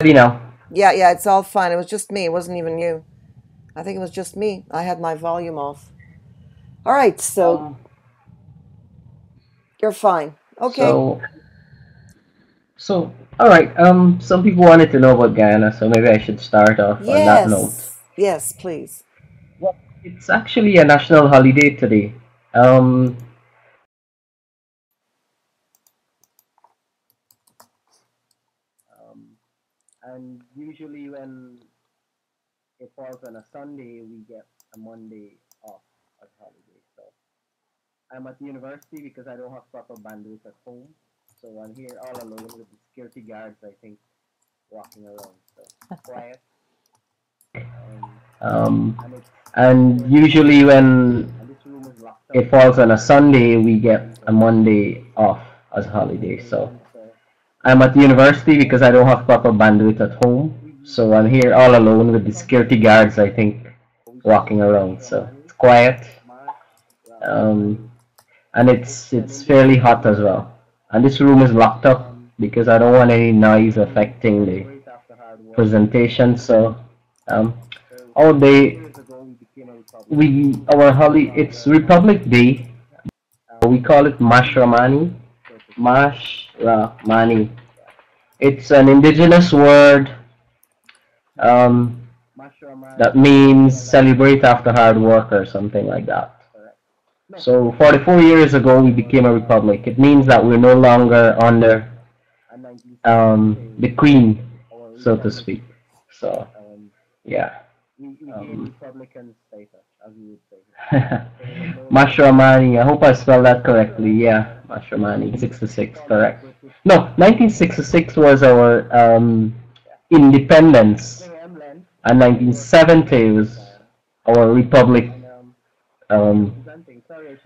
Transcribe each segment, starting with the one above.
ready know. Yeah, yeah, it's all fine. It was just me. It wasn't even you. I think it was just me. I had my volume off. All right, so Um, you're fine. Okay. so, so, all right. Um, some people wanted to know about Guyana, so maybe I should start off on that note. Yes. Yes, please. Well, it's actually a national holiday today. Um, and usually when it falls on a Sunday, we get a Monday off as holiday. So I'm at the university because I don't have proper bandwidth at home. So I'm here all alone with the security guards, I think, walking around. So quiet. Um, and, and usually when and this room is locked up, it falls on a Sunday, we get a Monday off as holiday. So I'm at university because I don't have proper bandwidth at home. So I'm here all alone with the security guards, I think, walking around. So it's quiet. Um, and it's it's fairly hot as well. And this room is locked up because I don't want any noise affecting the presentation. So um, all day we our holiday it's Republic Day. We call it Mashramani. Mashramani. It's an indigenous word um, that means celebrate after hard work or something like that. So 44 years ago we became a republic. It means that we're no longer under um, the queen, so to speak. So yeah. Um, Mashramani, I hope I spelled that correctly. Yeah, Mashramani, 66, correct. No, 1966 was our um, independence, and 1970 was our republic. Um,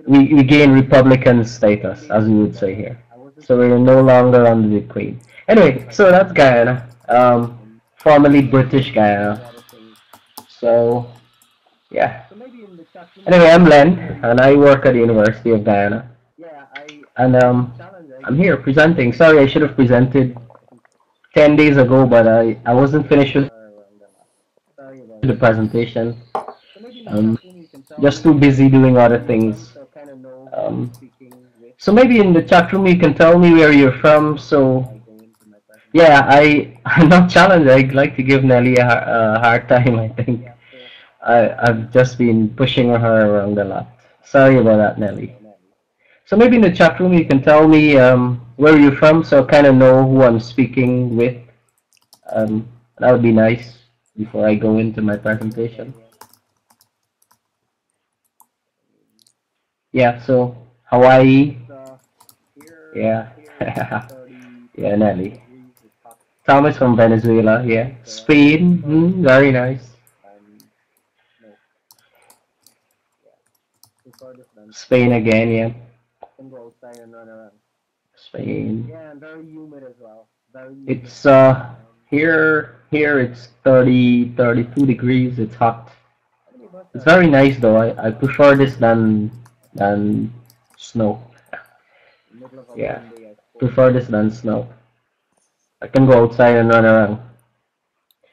we, we gained republican status, as we would say here. So we're no longer under the queen. Anyway, so that's Guyana, um, formerly British Guiana. So, yeah. Anyway, I'm Len, and I work at the University of Guyana. Yeah, and um, I'm here presenting. Sorry, I should have presented 10 days ago, but I, I wasn't finished with the presentation. Um, just too busy doing other things. Um, so maybe in the chat room you can tell me where you're from. So yeah, I I'm not challenged. I'd like to give Nellie a, a hard time. I think I I've just been pushing her around a lot. Sorry about that, Nellie. So maybe in the chat room you can tell me um, where you're from, so I kind of know who I'm speaking with. Um, that would be nice before I go into my presentation. Yeah, so Hawaii. Yeah. yeah, Nellie. Thomas from Venezuela, yeah. Spain, mm, very nice. Spain again, yeah. Spain. Yeah, and very humid as well. Very humid. It's uh here here it's 30 32 degrees. It's hot. It's very nice though. I, I prefer this than than snow. middle of a Yeah. Monday, I suppose. Prefer this than snow. I can go outside and run around.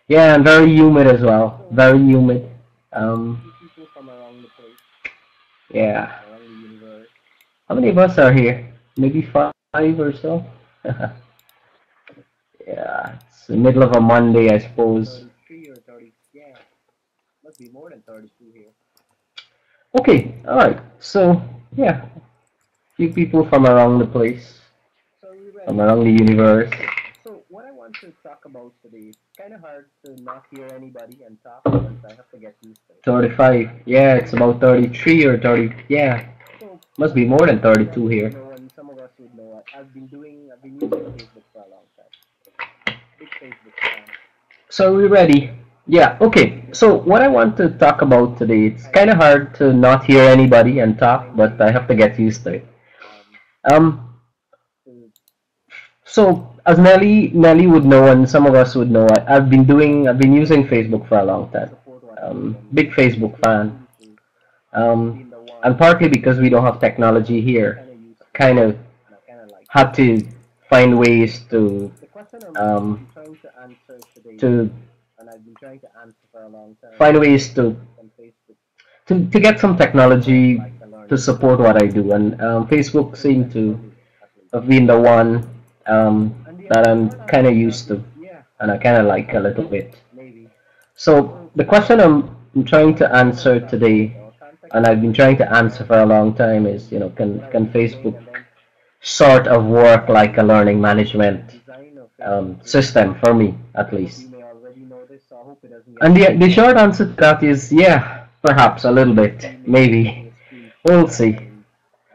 Yeah, and very humid as well. Very humid. Um People from around the place, yeah. Around the universe. How many of us are here? Maybe five or so? yeah, it's the middle of a Monday, I suppose. 33 or 30, yeah. Must be more than 32 here. Okay, alright. So, yeah. A Few people from around the place, So, from around the universe. So, what I want to talk about today, it's kind of hard to not hear anybody and talk because I have to get used to it. 35. Yeah, it's about 33 or 30. Yeah, must be more than 32 here. know, and some of us would know, I've been doing, I've been using Facebook for a long time. Big Facebook fan. So, we ready? Yeah, okay. So, what I want to talk about today, it's kind of hard to not hear anybody and talk, but I have to get used to it. Um, So as Nellie Nellie would know and some of us would know, I, I've been doing I've been using Facebook for a long time. Um, big Facebook fan. Um, and partly because we don't have technology here, kind of had to find ways to um, to find ways to to, to get some technology to support what I do, and um, Facebook seemed to have been the one um, that I'm kind of used to, and I kind of like a little bit. So the question I'm, I'm trying to answer today, and I've been trying to answer for a long time, is you know, can can Facebook sort of work like a learning management um, system for me, at least? And the, the short answer to that is yeah, perhaps a little bit, maybe. We'll see.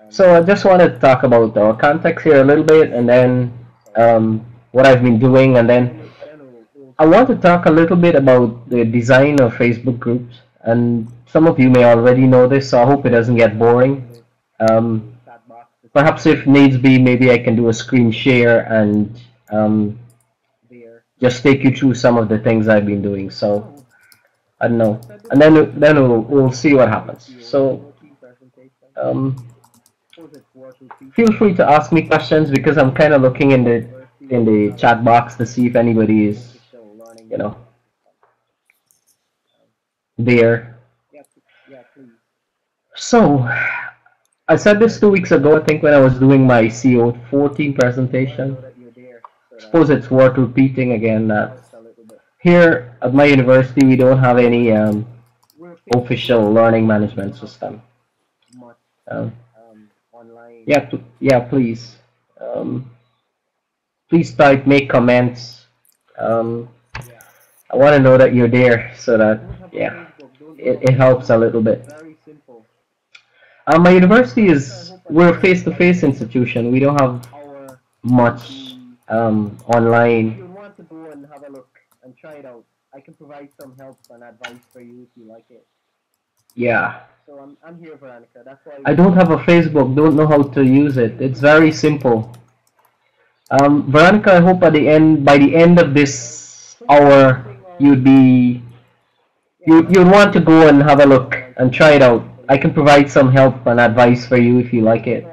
So I just wanted to talk about our context here a little bit, and then um, what I've been doing, and then I want to talk a little bit about the design of Facebook groups. And some of you may already know this, so I hope it doesn't get boring. Um, perhaps if needs be, maybe I can do a screen share and um, just take you through some of the things I've been doing. So I don't know, and then then we'll, we'll see what happens. So um, feel free to ask me questions because I'm kind of looking in the in the chat box to see if anybody is you know there. So I said this two weeks ago. I think when I was doing my CO14 presentation. That Suppose it's worth repeating again that here at my university we don't have any um, official learning management system. Um, yeah, yeah, please. Um, please type, make comments. Um, I want to know that you're there so that yeah, it, it helps a little bit. Uh, my university is we're a face-to-face institution. We don't have much um, if online. you want to go and have a look and try it out, I can provide some help and advice for you if you like it. Yeah, So I'm, I'm here, Veronica. That's why I don't have a Facebook. Don't know how to use it. It's very simple. Um, Veronica, I hope at the end, by the end of this hour, you'd be, you you'd want to go and have a look and try it out. I can provide some help and advice for you if you like it.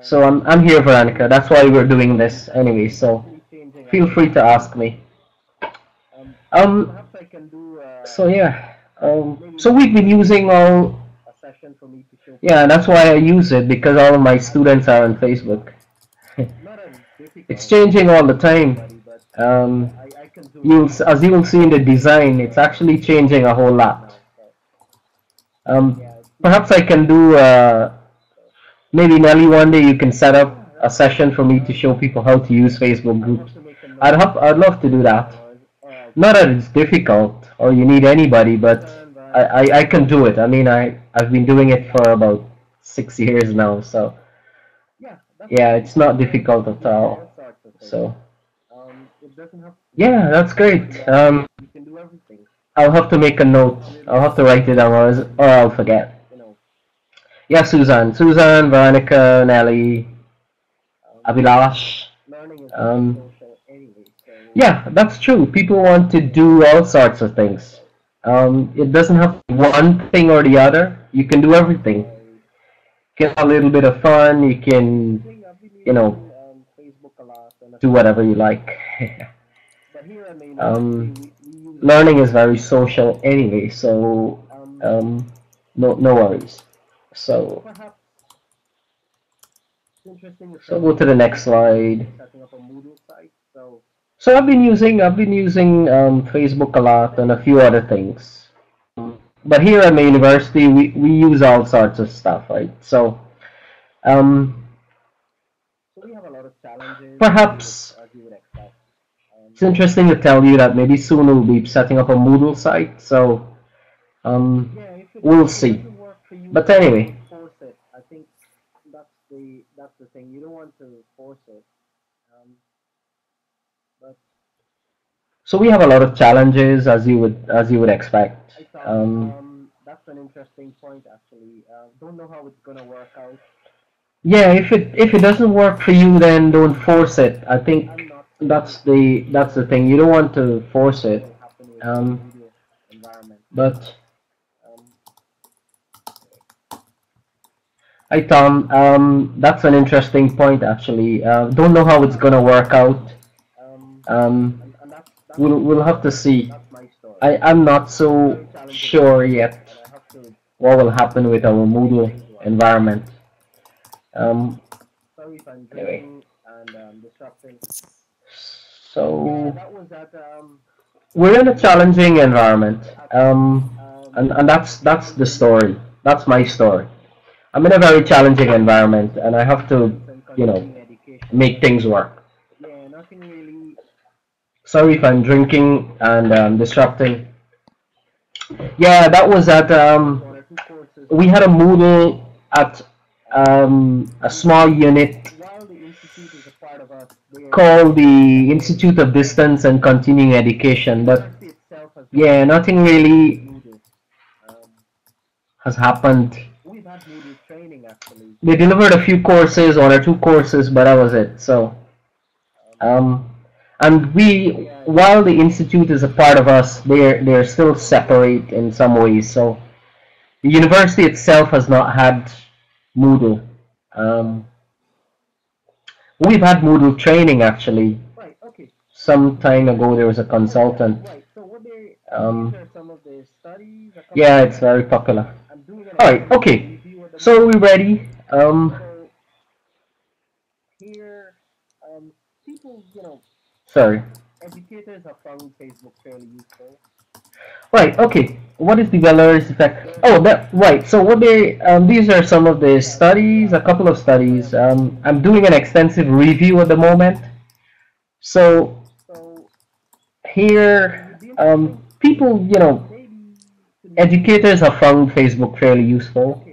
So I'm I'm here, Veronica. That's why we're doing this anyway. So feel free to ask me. Um, So yeah. Um. So we've been using all. Yeah, that's why I use it because all of my students are on Facebook. It's changing all the time. Um. You'll as you will see in the design, it's actually changing a whole lot. Um. Perhaps I can do. Uh, maybe Nellie, one day you can set up a session for me to show people how to use Facebook groups. I'd have, I'd love to do that. Not that it's difficult or you need anybody, but I, I, I can do it. I mean, I, I've been doing it for about six years now, so yeah, it's not difficult at all. So yeah, that's great. Um, You can do everything. I'll have to make a note. I'll have to write it down, or, or I'll forget. Yeah, Susan, Susan, Veronica, Nellie, is Um, Yeah, that's true. People want to do all sorts of things. Um, it doesn't have one thing or the other. You can do everything. Have a little bit of fun. You can you know, do whatever you like. Um, Learning is very social anyway, so um, no no worries. So so go to the next slide. setting up a Moodle site. So So I've been using I've been using um, Facebook a lot and a few other things. But here at my university, we, we use all sorts of stuff, right? So um, so we have a lot of challenges. Perhaps- as you would expect. Um, it's interesting to tell you that maybe soon we'll be setting up a Moodle site. So um, yeah, we'll see. doesn't work for you, But anyway. force it. I think that's the that's the thing. You don't want to force it. Um, but so we have a lot of challenges as you would as you would expect. Thought Um, um, that's an interesting point actually. Uh, don't know how it's gonna work out. yeah, if it if it doesn't work for you, then don't force it. I think. That's the that's the thing. You don't want to force it. Um. But Hi Tom. Um, that's an interesting point actually. Uh, don't know how it's gonna work out. Um, we'll we'll have to see. I I'm not so sure yet what will happen with our Moodle environment. Um, Anyway. drinking and um, disrupting. Yeah, so that was at um, we're in a challenging environment. Um, um and and that's that's the story. That's my story. I'm in a very challenging environment, and I have to you know, make things work. Yeah, nothing really. Sorry if I'm drinking and um, disrupting. Yeah, that was at um, One or two courses. we had a Moodle at um, a small unit While the institute is a part of us, they are called the Institute of Distance and Continuing Education, but yeah, nothing really has happened. They delivered a few courses, one or two courses, but that was it. So, um, and we, while the institute is a part of us, they're they're still separate in some ways. So, the university itself has not had Moodle. Um, we've had Moodle training actually. Right. Okay. Some time ago, there was a consultant. Right. So what they Um, some of the studies. Yeah, it's very popular. I'm doing an All right, okay. review of the So, are we ready? Um, So here, um, people, you know, sorry. educators have found Facebook fairly useful. Right. Okay. What is developers effect? Oh, that right. So what they um, these are some of the studies, a couple of studies. Um, I'm doing an extensive review at the moment. So here, um, people, you know, educators have found Facebook fairly useful.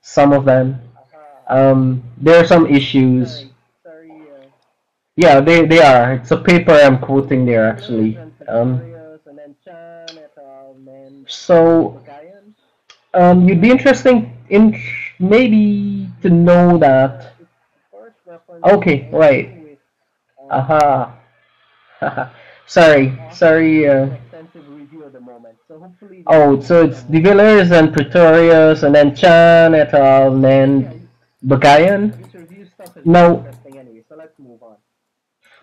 Some of them. Um, there are some issues. Yeah, they they are. It's a paper I'm quoting there actually. Um, Pistorius, and then Chan et al. and then so um, you'd be interesting in maybe to know that the Okay, right. Aha. sorry, sorry. Uh, the oh, so it's De Villiers and Pretorius, and then Chan et al, and then Bagayan. No.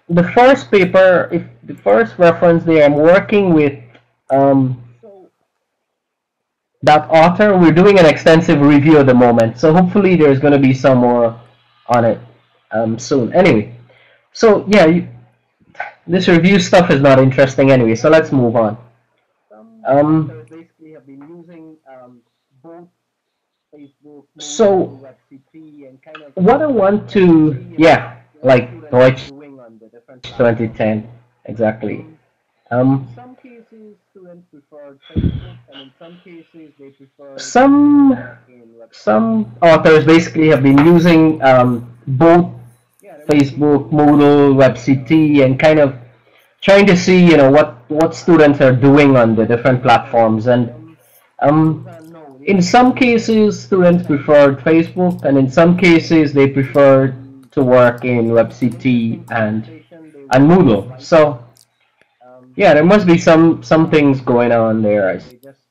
The first paper, if the first reference there, I'm working with um, author. We're doing an extensive review at the moment, so hopefully there's going to be some more on it um, soon. Anyway, so yeah, you, this review stuff is not interesting anyway, so let's move on. Um, authors basically have been using um, both Facebook, So, and kind of What I want to, yeah, like Deutsch doing on the different platforms. 2010, exactly. Um, some cases, students prefer Facebook, in some cases, they prefer some some authors basically have been using um, both Yeah, Facebook, Moodle, WebCT, and kind of trying to see, you know, what what students are doing on the different platforms. And um, in some cases, students preferred Facebook, and in some cases, they preferred to work in WebCT and and Moodle. So um, yeah, there must be some some things going on there. I just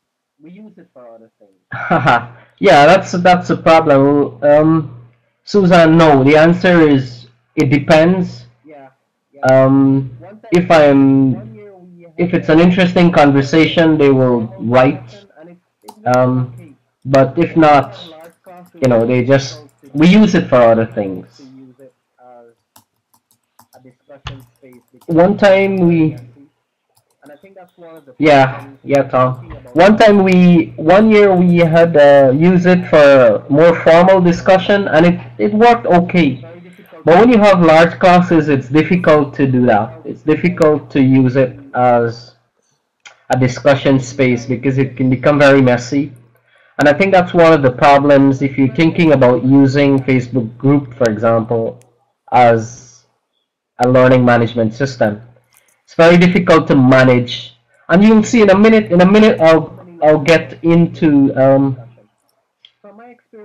we use it for other things. Yeah, that's that's a problem. Um, Susan, no. The answer is it depends. Yeah, yeah. Um, time, if I'm one year we had if it's an interesting conversation, they will write. and it, it was Um. But if not, you know, they just we use it for other things. use it as a discussion space. because One time we think that's one of the yeah yeah Tom. One time we one year we had uh, use it for more formal discussion, and it it worked okay. But when you have large classes, it's difficult to do that. It's difficult to use it as a discussion space because it can become very messy. And I think that's one of the problems if you're thinking about using Facebook group, for example, as a learning management system. It's very difficult to manage. And you'll see in a minute, in a minute, I'll, I'll get into um,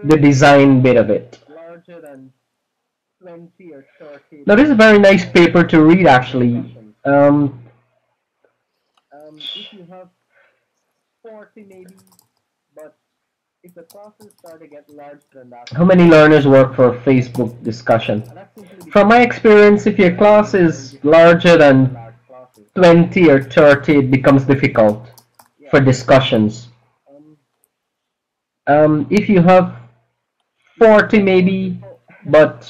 the design bit of it. larger than 20 or 30 Now, this is a very nice paper to read, actually. Um, if you have 40 maybe, but if the classes start to get larger than that, How many learners work for Facebook discussion? From my experience, if your class is larger than. 20 or 30, it becomes difficult for discussions. Um, Um, if you have 40 maybe, but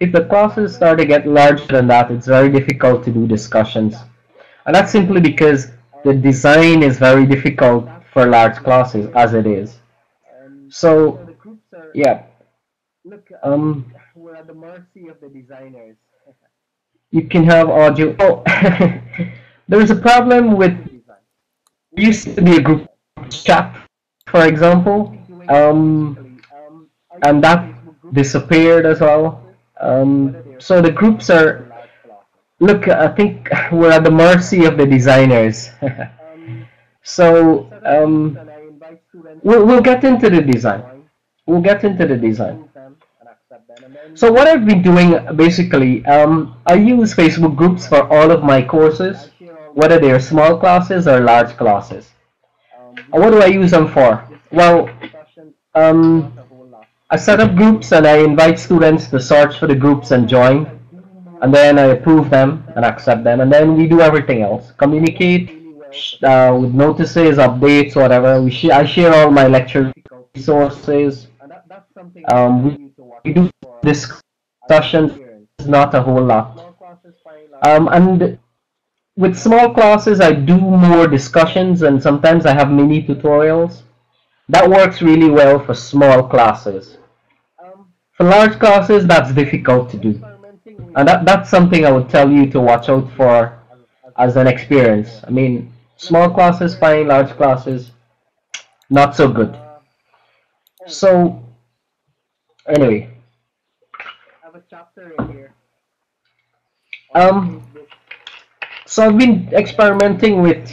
if the classes start to get larger than that, it's very difficult to do discussions. And that's simply because the design is very difficult for large classes as it is. um, So, so the groups are yeah, look. um, we're at the mercy of the designers. you can have audio. Oh, there's a problem with Design. used to be a group chat, for example, um, and that disappeared as well. Um, so the groups are look. I think we're at the mercy of the designers. So um, we'll we'll get into the design. We'll get into the design. So what I've been doing basically, um, I use Facebook groups for all of my courses, whether they're small classes or large classes. um, what do I use them for? Well, um, not a whole lot. I set up groups and I invite students to search for the groups and join, and then I approve them and accept them, and then we do everything else. Communicate Really well sh- uh, with notices, updates, whatever. We sh- I share all my lecture resources. And that, that's Um, we- want you to watch We do discussions, not a whole lot. Small classes, fine, large Um, and with small classes, I do more discussions, and sometimes I have mini tutorials. That works really well for small classes. Um, For large classes, that's difficult to do. And that, that's something I would tell you to watch out for as, an experience. I mean, small classes fine, large classes not so good. So, anyway, I have a chapter in here. Um. So I've been experimenting with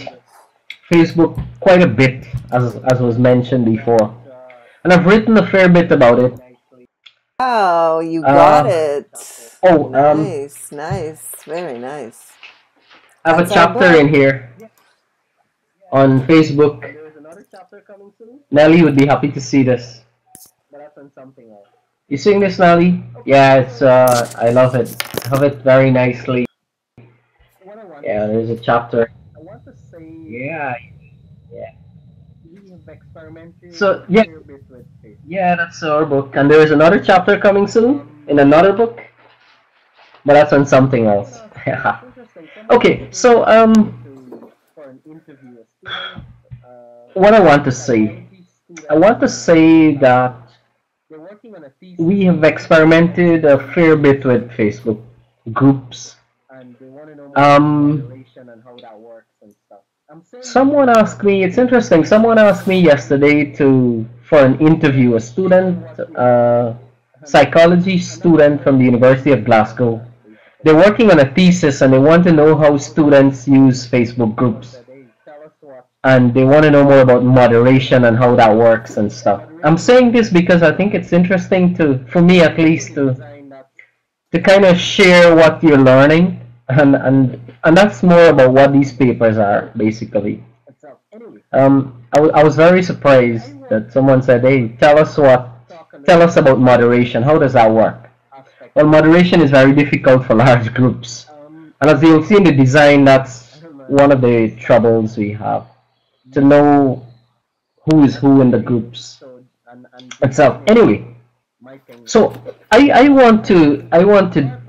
Facebook quite a bit, as, as was mentioned before. Uh, And I've written a fair bit about it. Oh, you got Uh, it. Oh, um, nice, nice, very nice. I have a That's our chapter in here on Facebook. There's another chapter coming soon, Nellie would be happy to see this. that's on something else. You seeing this, Nellie? Yeah, it's uh, I love it. I have it very nicely. What I want, Yeah, there's a chapter. I want to say Yeah, Yeah. we have experimented So, a yeah. fair bit with Facebook. yeah, that's our book. And there's another chapter coming soon in another book, but that's on something else. It's interesting. Okay, so, um, for an interview, a student, uh, what I want to say, I want to say that they're working on a thesis we have experimented a fair bit with Facebook groups. Um, and how that works and stuff. Someone asked me, it's interesting, someone asked me yesterday to, for an interview, a student, uh, psychology student from the University of Glasgow. They're working on a thesis and they want to know how students use Facebook groups. And they want to know more about moderation and how that works and stuff. I'm saying this because I think it's interesting to, for me at least, to, to kind of share what you're learning. And, and, and that's more about what these papers are, basically. Um, I, I was very surprised that someone said, "Hey, tell us what, tell us about moderation. How does that work?" Well, moderation is very difficult for large groups, and as you'll see in the design, that's one of the troubles we have to know who is who in the groups itself. Anyway, so I, I want to I want to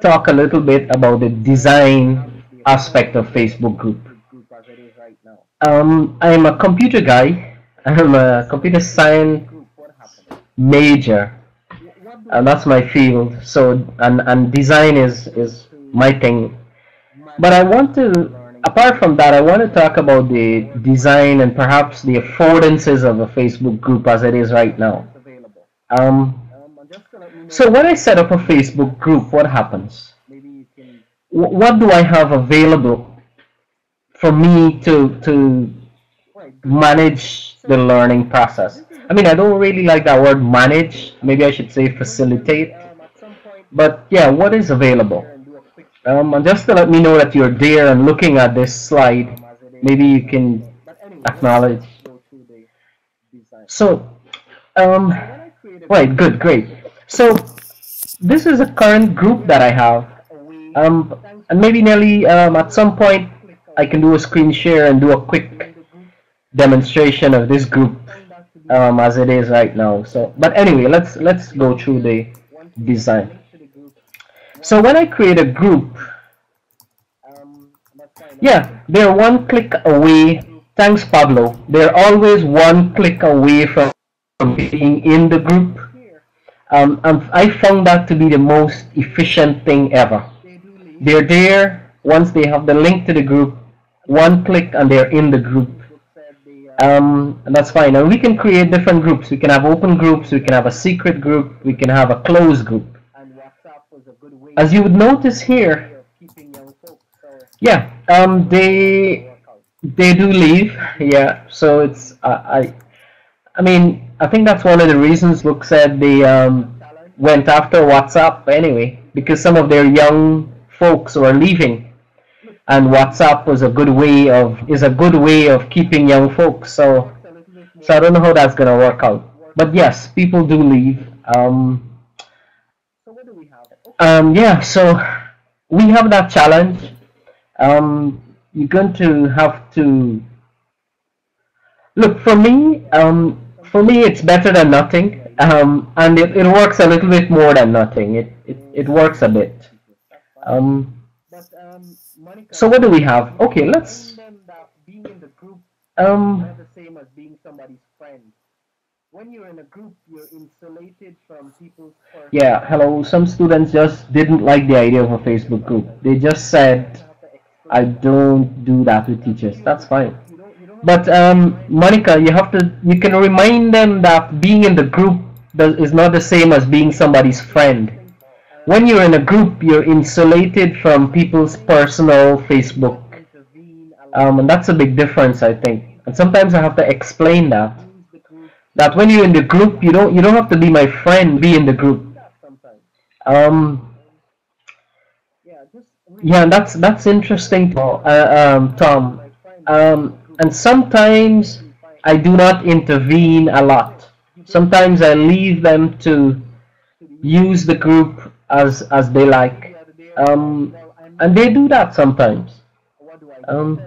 talk a little bit about the design aspect of Facebook group. Um, I'm a computer guy. I'm a computer science major. And that's my field so and and design is is my thing but i want to apart from that i want to talk about the design and perhaps the affordances of a facebook group as it is right now um Um, and just to let me know, so when i set up a facebook group what happens maybe you can what do i have available for me to to manage the learning process i mean i don't really like that word manage maybe i should say facilitate Um, at some point, but yeah what is available and do a quick Um, and just to let me know that you're there and looking at this slide, um, as it is. maybe you can acknowledge. let's go through the design. So, Um, So when I create a right, good, great. So this is a current group that I have. Um, and maybe Nellie, um, at some point I can do a screen share and do a quick demonstration of this group um, as it is right now. So, but anyway, let's let's go through the design. So when I create a group, yeah, they're one click away. Thanks, Pablo. They're always one click away from being in the group. Um, and I found that to be the most efficient thing ever. They're there once they have the link to the group, one click and they're in the group. Um, and that's fine. And we can create different groups. We can have open groups, we can have a secret group, we can have a closed group. As you would notice here, yeah, um, they they do leave. Yeah, so it's uh, I, I mean, I think that's one of the reasons Book said they um, went after WhatsApp anyway, because some of their young folks were leaving, and WhatsApp was a good way of is a good way of keeping young folks. So so I don't know how that's gonna work out, but yes, people do leave. Um, um, yeah, so we have that challenge. Um, you're going to have to look for me. Um, for me, it's better than nothing, um, and it, it works a little bit more than nothing. It it, it works a bit. Um, so what do we have? Okay, let's. Um. When you're in a group, you're insulated from people's yeah, hello. Some students just didn't like the idea of a Facebook group. They just said. "I don't do that with teachers." That's fine. But um, Monica, you have to you can remind them that being in the group does, is not the same as being somebody's friend. When you're in a group, you're insulated from people's personal Facebook, um, and that's a big difference, I think. And sometimes I have to explain that that when you're in the group, you don't you don't have to be my friend. Be in the group. Um, Yeah, that's that's interesting, uh, um, Tom. Um, and sometimes I do not intervene a lot. Sometimes I leave them to use the group as as they like, um, and they do that sometimes. Um,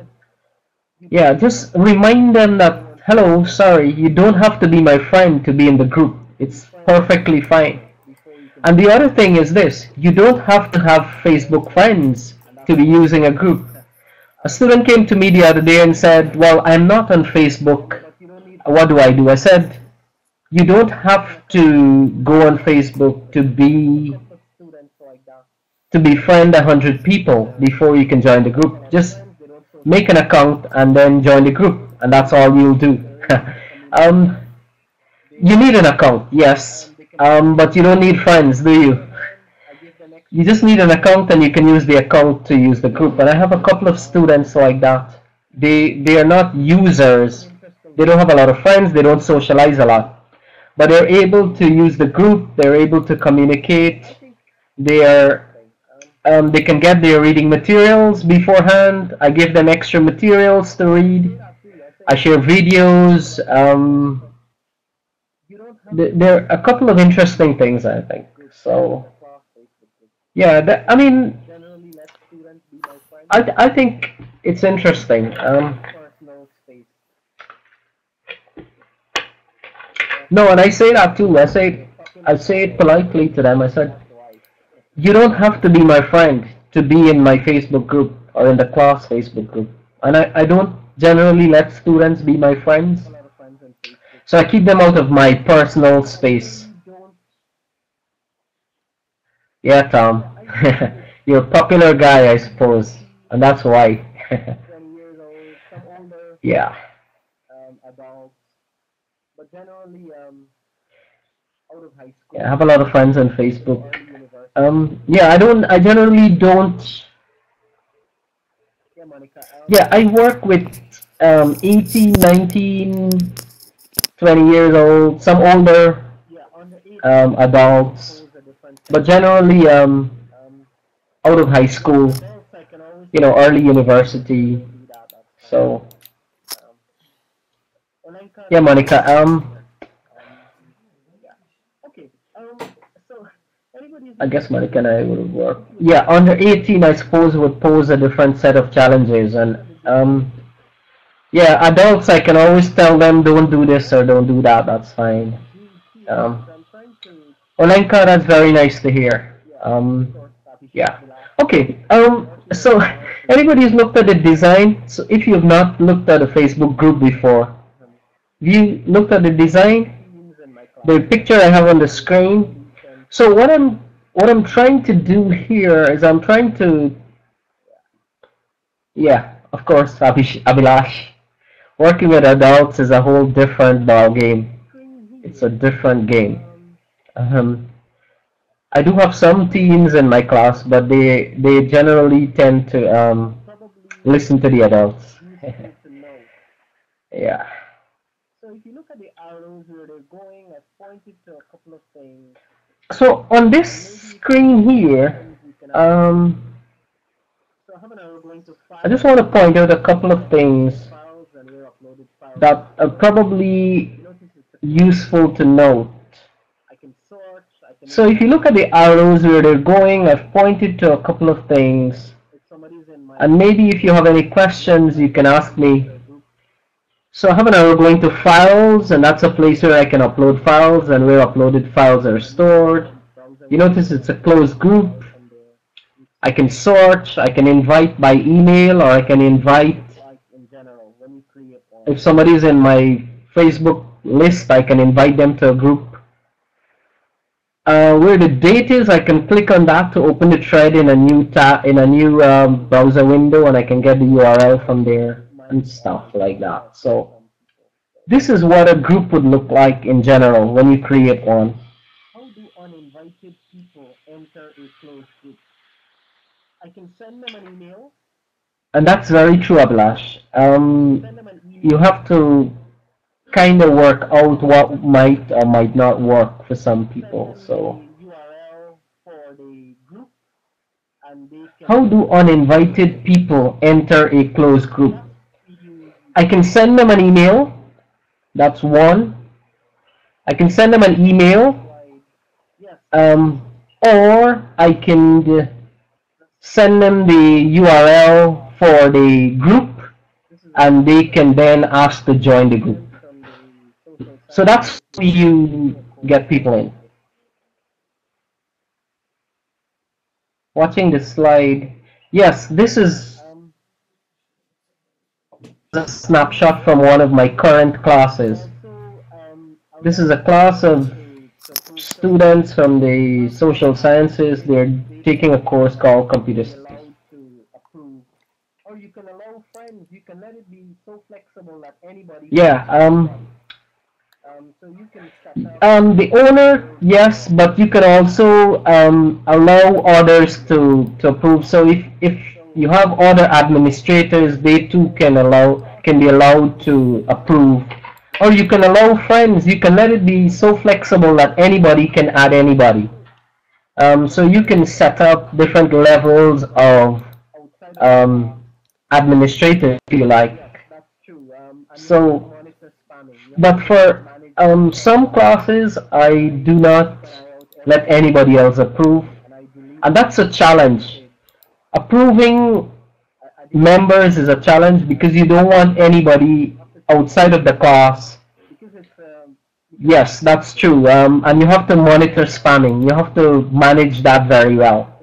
yeah, just remind them that hello, sorry, you don't have to be my friend to be in the group. It's perfectly fine. And the other thing is this: you don't have to have Facebook friends to be using a group. A student came to me the other day and said, "Well, I'm not on Facebook." what do I do? I said, you don't have to go on Facebook to be to befriend a hundred people before you can join the group. Just make an account and then join the group, and that's all you'll do. um, you need an account, yes, um, but you don't need friends, do you? I give them extra You just need an account, and you can use the account to use the group. But I have a couple of students like that. They they are not users. They don't have a lot of friends. They don't socialize a lot, but they're able to use the group. They're able to communicate. They are. Um, they can get their reading materials beforehand. I give them extra materials to read. I share videos. Um, there are a couple of interesting things I think. So. Yeah, that, I mean, Generally, let students be my friend. I, th- I think it's interesting. Um, no, and I say that too. I say I say it politely to them. I said, you don't have to be my friend to be in my Facebook group or in the class Facebook group. And I, I don't generally let students be my friends. A lot of friends on Facebook. So I keep them out of my personal space. Yeah, Tom. You're a popular guy, I suppose. And that's why. 20 years old, some older yeah. um, adults, but generally um, out of high school, Yeah, I have a lot of friends on Facebook. Um, yeah, I don't, I generally don't, yeah, Monica. Um, yeah, I work with um, 18, 19, 20 years old, some older yeah, on the um, adults, pose a different but generally um, out of high school, you know, early university. So yeah, Monica. Um, I guess Monica and I would work. Yeah, under 18, I suppose would pose a different set of challenges, and um, yeah, adults, I can always tell them don't do this or don't do that. That's fine. Um, Olenka, that's very nice to hear. Um, yeah. Okay. Um. So, anybody who's looked at the design? So, if you've not looked at a Facebook group before, you looked at the design? The picture I have on the screen. So what I'm what I'm trying to do here is I'm trying to, yeah, of course, Abish, Abhilash. Working with adults is a whole different ball game. It's a different game. Um, I do have some teens in my class, but they they generally tend to um, listen to the adults. useful to know. yeah. So if you look at the arrows where they're going, I've pointed to a couple of things. So on this screen here, Things you can um, I have an arrow going to files, I just want to point out a couple of things files and where uploaded files. that are probably You notice it's a, useful to note. I can sort, I can So if you look at the arrows where they're going, I've pointed to a couple of things. if somebody's in my And maybe if you have any questions, you can ask me. So I have an arrow going to files, and that's a place where I can upload files and where uploaded files are stored. You notice it's a closed group. I can sort, I can invite by email, or I can invite like in general when you create one. if somebody's in my Facebook list, I can invite them to a group. Uh, where the date is, I can click on that to open the thread in a new tab in a new um, browser window, and I can get the URL from there and stuff like that. So this is what a group would look like in general when you create one. How do uninvited people enter a closed group? I can send them an email. And that's very true, Ablash. Um, Send them an email. you have to kind of work out what might or might not work for some people. So. How do uninvited people enter a closed group? I can send them an email. That's one. I can send them an email, um, or I can uh, send them the URL for the group, and they can then ask to join the group. From the social So that's how you get people in. Watching the slide. Yes, this is a snapshot from one of my current classes. This is a class of like to propose some students from the social sciences. They're taking a course called computer science. allowed to approve, or you can allow friends. You can let it be so flexible that anybody. Yeah, Um, so you can set up. Um, the owner, yes, but you can also um, allow others to, to approve. So if, if you have other administrators, they too can allow can be allowed to approve. Or you can allow friends. You can let it be so flexible that anybody can add anybody. Um, so you can set up different levels of um, administrator, if you like. That's true. Um, So, you can monitor spamming. You have But for um, some classes, I do not let anybody else approve, and that's a challenge. Approving members is a challenge because you don't want anybody outside of the class. Yes, that's true. Um, and you have to monitor spamming. You have to manage that very well.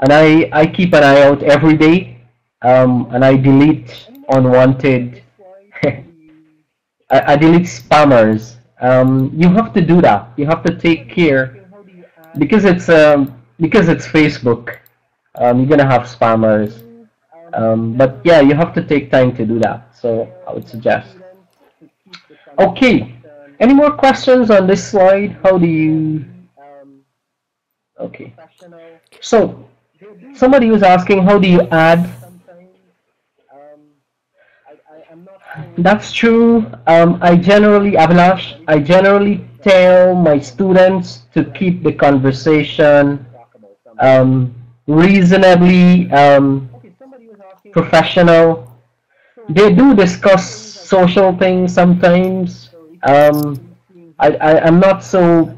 And I, I keep an eye out every day, um, and I delete unwanted. I delete spammers. Um, you have to do that. You have to take care because it's um, because it's Facebook. Um, you're gonna have spammers. um, but yeah, you have to take time to do that. So I would suggest. Okay. Any more questions on this slide? How do you? Okay. So somebody was asking, how do you add? sometimes. Um, I, I, I'm not so That's true. Um, I generally, Abhilash, I generally tell my students to keep the conversation um, reasonably um, professional. They do discuss social things sometimes. Um, I, I, I'm not so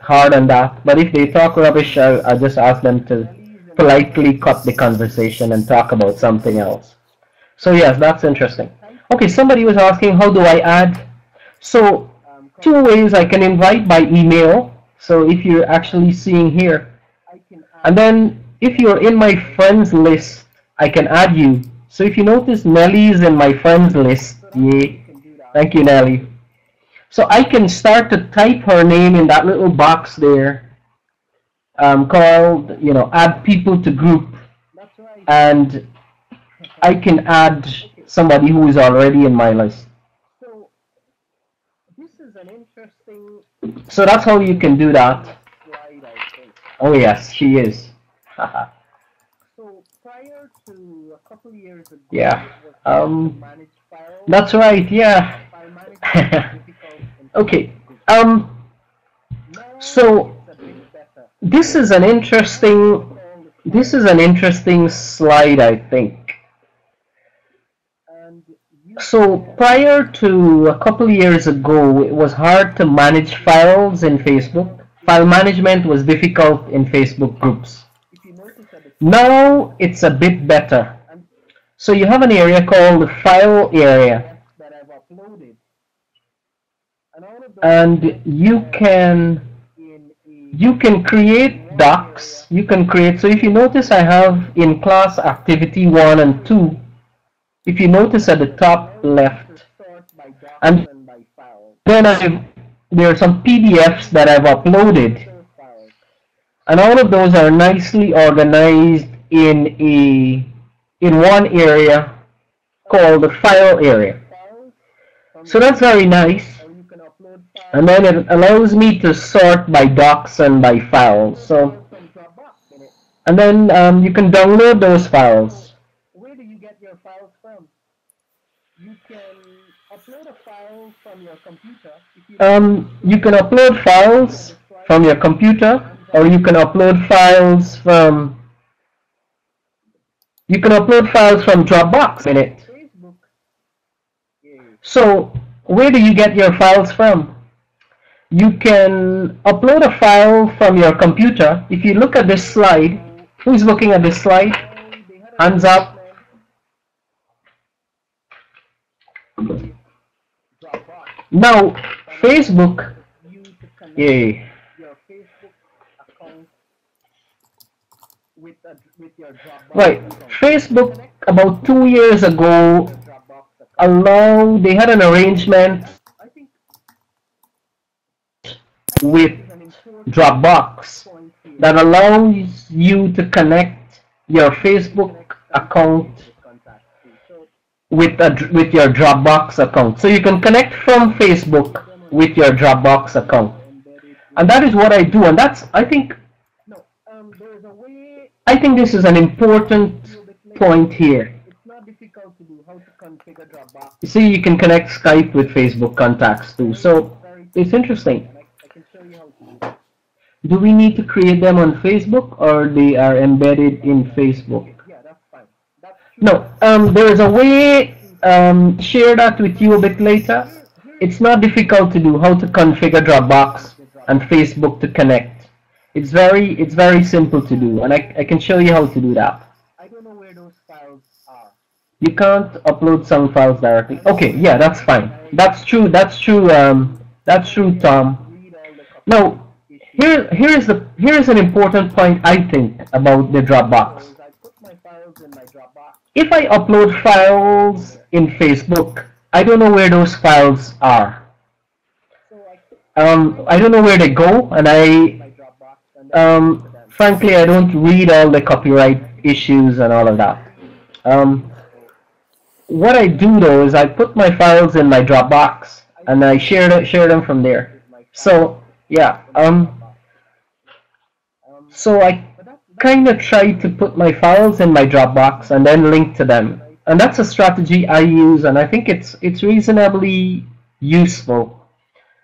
hard on that. But if they talk rubbish, I, I just ask them to politely cut the conversation and talk about something else. So yes, that's interesting. Okay, somebody was asking how do I add? So two ways I can invite by email. So if you're actually seeing here, and then if you're in my friends list, I can add you. So if you notice Nellie is in my friends list, yay. Thank you, Nellie. So I can start to type her name in that little box there um, called, you know, add people to group. And I can add somebody who is already in my list. So this is an interesting So that's how you can do that. slide. Oh yes, she is. So prior to a couple years ago, Yeah, um, that's right, yeah. File management was difficult in Okay. Um so it's a bit better. this is an interesting this is an interesting slide I think. So prior to a couple years ago, it was hard to manage files in Facebook. File management was difficult in Facebook groups. Now it's a bit better. So you have an area called the file area, and you can you can create docs. You can create. So if you notice, I have in class activity one and two. If you notice at the top left, And- then I've, there are some PDFs that I've uploaded. And all of those are nicely organized in a in one area called the file area. So that's very nice. And then it allows me to sort by docs and by files. So and then um, you can download those files Where do you get your files from? You can upload a file from your computer. You um, you can upload files from your computer or you can upload files from you can upload files from Dropbox in it So, where do you get your files from? You can upload a file from your computer. If you look at this slide, who's looking at this slide? so they had a Hands up. Dropbox. Now, Facebook, yay. Right. Facebook about two years ago Your Dropbox account. allow they had an arrangement with Dropbox that allows you to connect your Facebook account with contacts too. So with a, with your Dropbox account. So you can connect from Facebook with your Dropbox account. And that is what I do. And that's I think I think this is an important point here. It's not difficult to do how to configure Dropbox. You see you can connect Skype with Facebook contacts too. So it's interesting. Do we need to create them on Facebook or they are embedded in Facebook? Yeah, that's fine. That's true. No, um, there is a way, um, share that with you a bit later. It's not difficult to do how to configure Dropbox and Facebook to connect. It's very, it's very simple to do and I, I can show you how to do that. I don't know where those files are. You can't upload some files directly. Okay, yeah, that's fine. That's true, that's true, um, that's true, Tom. Read all the copy Now, here, here is the, here is an important point I think about the Dropbox. Is I put my files in my Dropbox. If I upload files in Facebook, I don't know where those files are. I Um, I don't know where they go, and I, um, frankly, I don't read all the copyright issues and all of that. Um, what I do though is I put my files in my Dropbox, and I share them, share them from there. So, yeah, um, so I kind of try to put my files in my Dropbox and then link to them. And that's a strategy I use, and I think it's it's reasonably useful.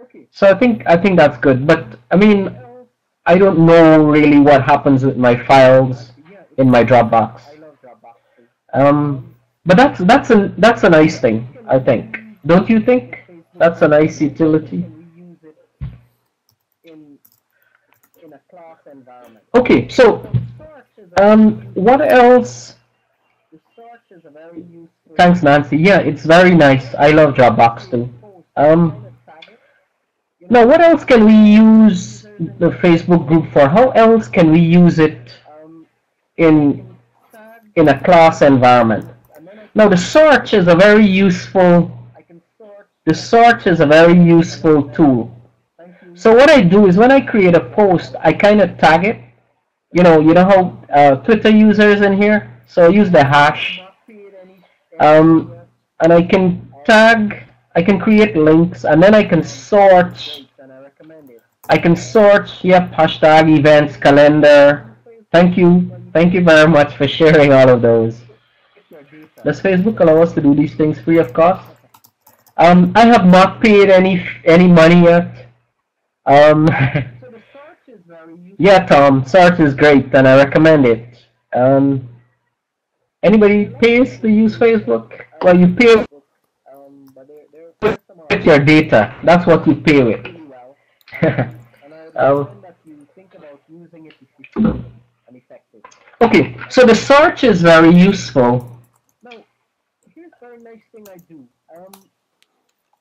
okay. So I think I think that's good. But I mean, I don't know really what happens with my files in my Dropbox. I love Dropbox. Um, but that's that's a that's a nice thing. I think. Don't you think? That's a nice utility. and we use it in environment. Okay, so um, what else? Thanks, Nancy. Yeah, it's very nice. I love Dropbox too. Um, now, what else can we use the Facebook group for? How else can we use it in in a class environment? Now, the search is a very useful. The search is a very useful tool. So what I do is when I create a post, I kind of tag it. You know, you know how uh, Twitter users in here. So I use the hash, um, and I can tag. I can create links, and then I can sort. I can sort. Yep, hashtag events calendar. Thank you. Thank you very much for sharing all of those. Does Facebook allow us to do these things free of cost? Um, I have not paid any any money yet. Um, So the search is very useful. yeah, Tom, search is great, and I recommend it. Um, anybody pays to use Facebook? Well, you pay Um, but there, there are with your data. That's what you pay with. really well. And I recommend that you think about using it efficiently and effective. okay, so the search is very useful. Now, here's a very nice thing I do. Um,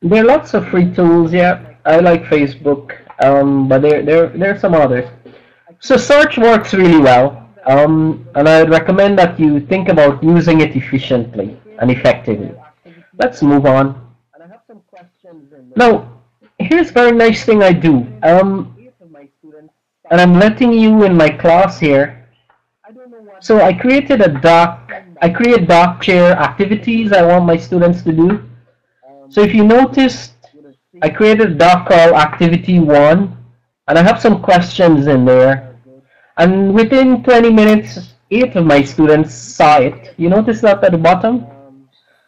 There are lots of free tools. Yeah, I like Facebook, um, but there there there are some others. So search works really well, um, and I would recommend that you think about using it efficiently and effectively. Let's move on. Now, here's a very nice thing I do. Um, and I'm letting you in my class here. So I created a doc. I create doc share activities I want my students to do. So if you know, I created a doc call activity one, and I have some questions in there. And within 20 minutes, eight of my students saw it. You notice that at the bottom?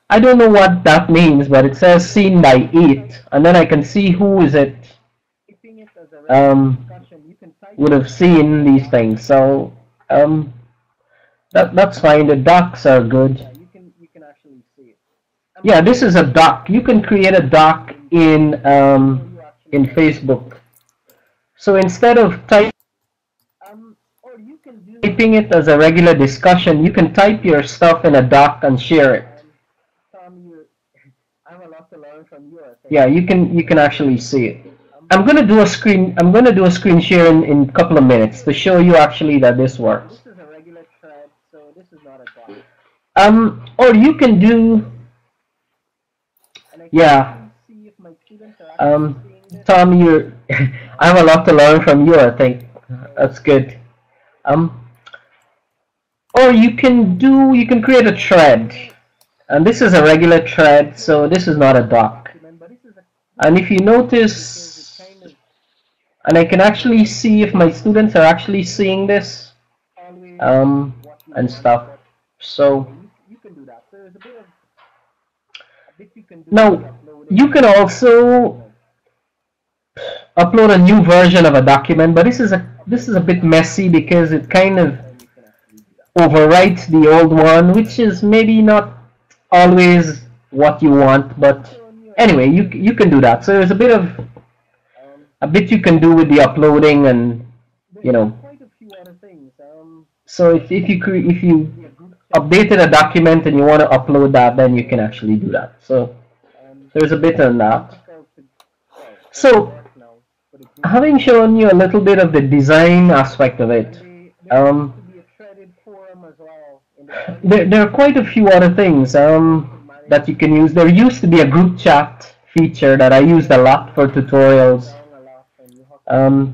I don't know what that means, but it says seen by eight, and then I can see who is it keeping it as a regular um, discussion, you can type would have seen these things. So um, that that's fine. The docs are good. Yeah, you can you can actually see it. Yeah, this is a doc. You can create a doc in um, in Facebook. So instead of typing it as a regular discussion, you can type your stuff in a doc and share it. Yeah, you can you can actually see it. I'm gonna do a screen. I'm gonna do a screen share in in a couple of minutes to show you actually that this works. This is a regular thread, so this is not a dot. Um, or you can do. Yeah. can see if my students are actually Um. Tom, you. I have a lot to learn from you. I think that's good. Um. Or you can do. You can create a thread, and this is a regular thread, so this is not a doc. And if you notice, and I can actually see if my students are actually seeing this, um, and stuff. So. Now. You can also upload a new version of a document, but this is a this is a bit messy because it kind of overwrites the old one, which is maybe not always what you want. But anyway, you you can do that. So there's a bit of a bit you can do with the uploading, and you know. so if if you if you updated a document and you want to upload that, then you can actually do that. So there's a bit on that. So- doesn't work now for the group. Having shown you a little bit of the design aspect of it, there um, there, there are quite a few other things um, that you can use. There used to be a group chat feature that I used a lot for tutorials. Um,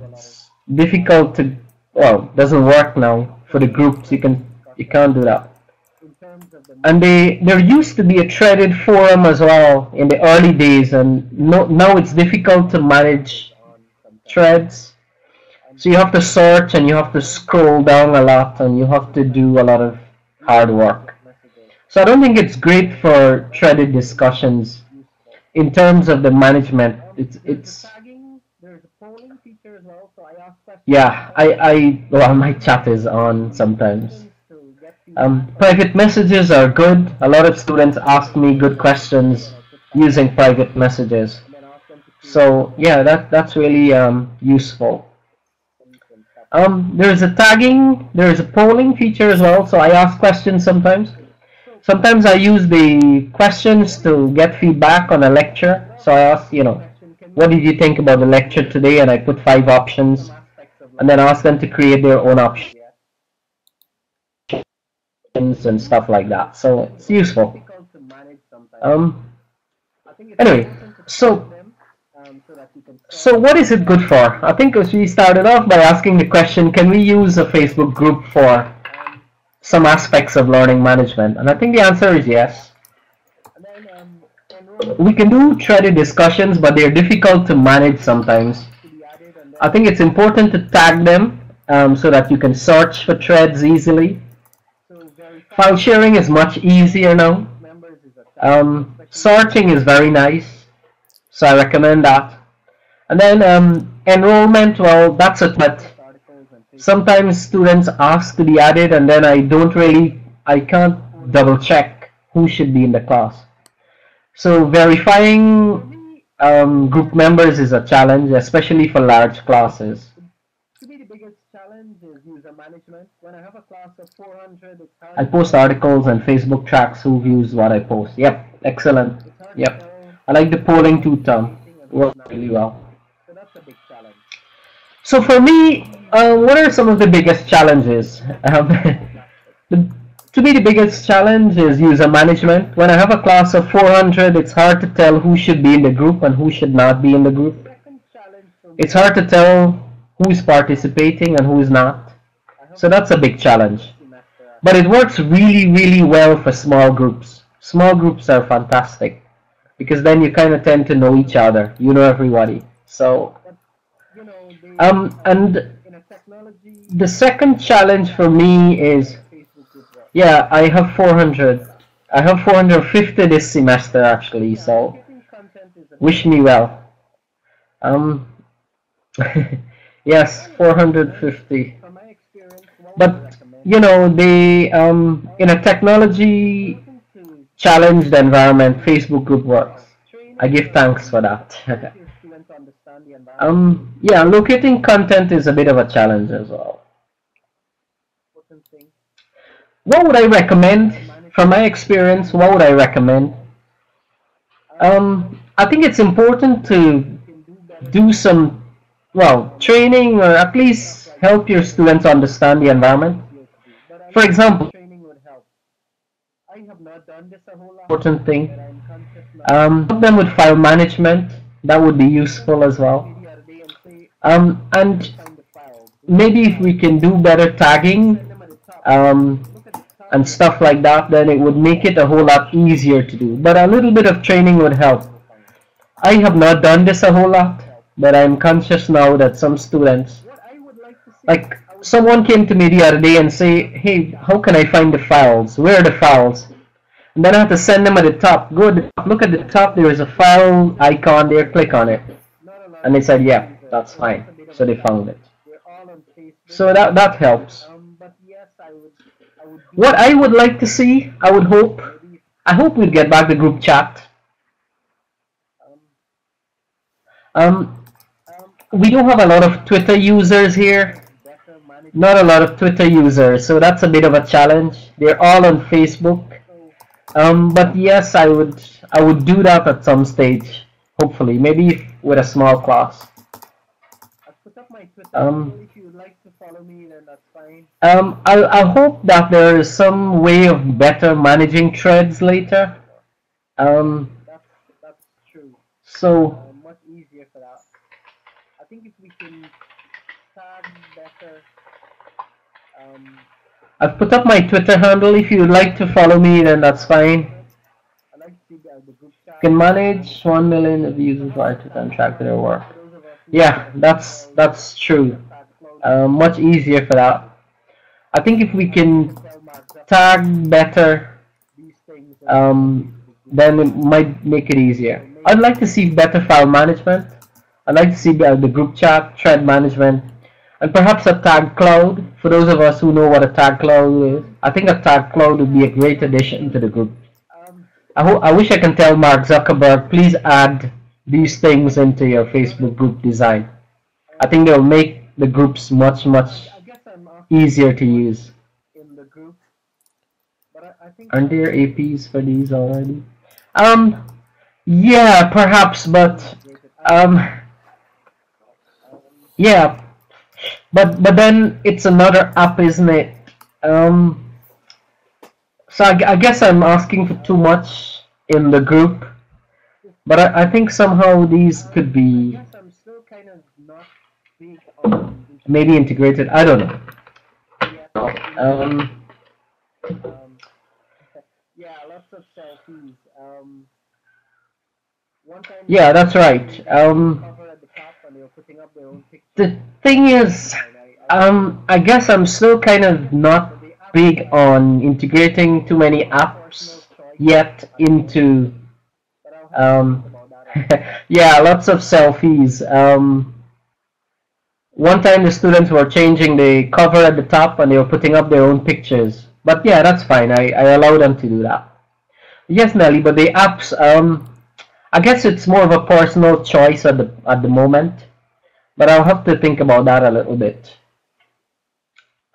difficult to, well, doesn't work now for the groups. You can, you can't do that. And they, there used to be a threaded forum as well in the early days, and no, now it's difficult to manage. Threads. So you have to search and you have to scroll down a lot and you have to do a lot of hard work. So I don't think it's great for threaded discussions in terms of the management. It's it's yeah. I I well my chat is on sometimes. Um, private messages are good. A lot of students ask me good questions using private messages. So yeah, that that's really um, useful. Um, there's a tagging, there's a polling feature as well. So I ask questions sometimes. Sometimes I use the questions to get feedback on a lecture. So I ask, you know, what did you think about the lecture today? And I put five options and then ask them to create their own options and stuff like that. So it's useful. Um, anyway, so- so what is it good for? I think we started off by asking the question, can we use a Facebook group for some aspects of learning management? And I think the answer is yes. We can do threaded discussions, but they're difficult to manage sometimes. I think it's important to tag them um, so that you can search for threads easily. File sharing is much easier now. Um, sorting is very nice, so I recommend that. And then um, enrollment, well, that's it. But articles and Facebook sometimes students ask to be added, and then I don't really, I can't double check who should be in the class. So verifying um, group members is a challenge, especially for large classes. To me, the biggest challenge is user management. When I have a class of 400. I post articles and Facebook tracks who views what I post. Yep, excellent. Yep. I like the polling too, Tom. anything and Worked what's not. really well. So that's a big challenge. So for me, uh, what are some of the biggest challenges? Um, the, to me, the biggest challenge is user management. When I have a class of 400, it's hard to tell who should be in the group and who should not be in the group. It's hard to tell who is participating and who is not. So that's a big challenge. But it works really, really well for small groups. Small groups are fantastic because then you kind of tend to know each other. You know everybody. So, um, and the second challenge for me is. Yeah, I have 400. I have 450 this semester actually, so wish me well. Um, yes, 450. from my experience, what But you know, they um, in a technology challenged environment, Facebook group works. I give thanks for that. um, yeah, locating content is a bit of a challenge as well. What would I recommend? From my experience, what would I recommend? Um, I think it's important to do some, well, training or at least help your students understand the environment. For example, training would help. I have not done this a whole lot, important thing, um, help them with file management. That would be useful as well. Um, and maybe if we can do better tagging um, and stuff like that, then it would make it a whole lot easier to do. But a little bit of training would help. I have not done this a whole lot, but I'm conscious now that some students like someone came to me the other day and say hey how can i find the files where are the files and then i have to send them at the top. Go the top, look at the top. There is a file icon there. Click on it. And they said yeah that's fine. So they found it. So that that helps. What i would like to see i would hope i hope we'd get back the group chat. Um, we don't have a lot of twitter users here. Not a lot of twitter users so that's a bit of a challenge. They're all on facebook Um, but yes, I would I would do that at some stage. Hopefully, maybe with a small class. I've put up my Twitter. Um, if you would like to follow me, then that's fine. Um, I I hope that there is some way of better managing threads later. Um, That's that's true. so Uh, much easier for that. I think if we can tag better. Um, I've put up my Twitter handle. If you would like to follow me, then that's fine. The, the can manage one million of users via Twitter and track their work. Yeah, that's that's true. Uh, much easier for that. I think if we can tag better um, then it might make it easier. I'd like to see better file management. I'd like to see uh, the group chat, thread management, and perhaps a tag cloud. For those of us who know what a tag cloud is, I think a tag cloud would be a great addition to the group. I, I wish I can tell Mark Zuckerberg, please add these things into your Facebook group design. I think they'll make the groups much much easier to use. in the group, but I think Aren't there APs for these already? Um, yeah, perhaps, but um, yeah, but but then it's another app, isn't it? Um, so I, I guess I'm asking for too much in the group, but I, I think somehow these could be maybe integrated. I don't know. yeah, Um, yeah, that's right. Um, the thing is, um, I guess I'm still kind of not big on integrating too many apps yet into um, yeah lots of selfies. Um, one time the students were changing the cover at the top and they were putting up their own pictures. But yeah that's fine. I, I allow them to do that. Yes Nellie but the apps um, I guess it's more of a personal choice at the at the moment but I'll have to think about that a little bit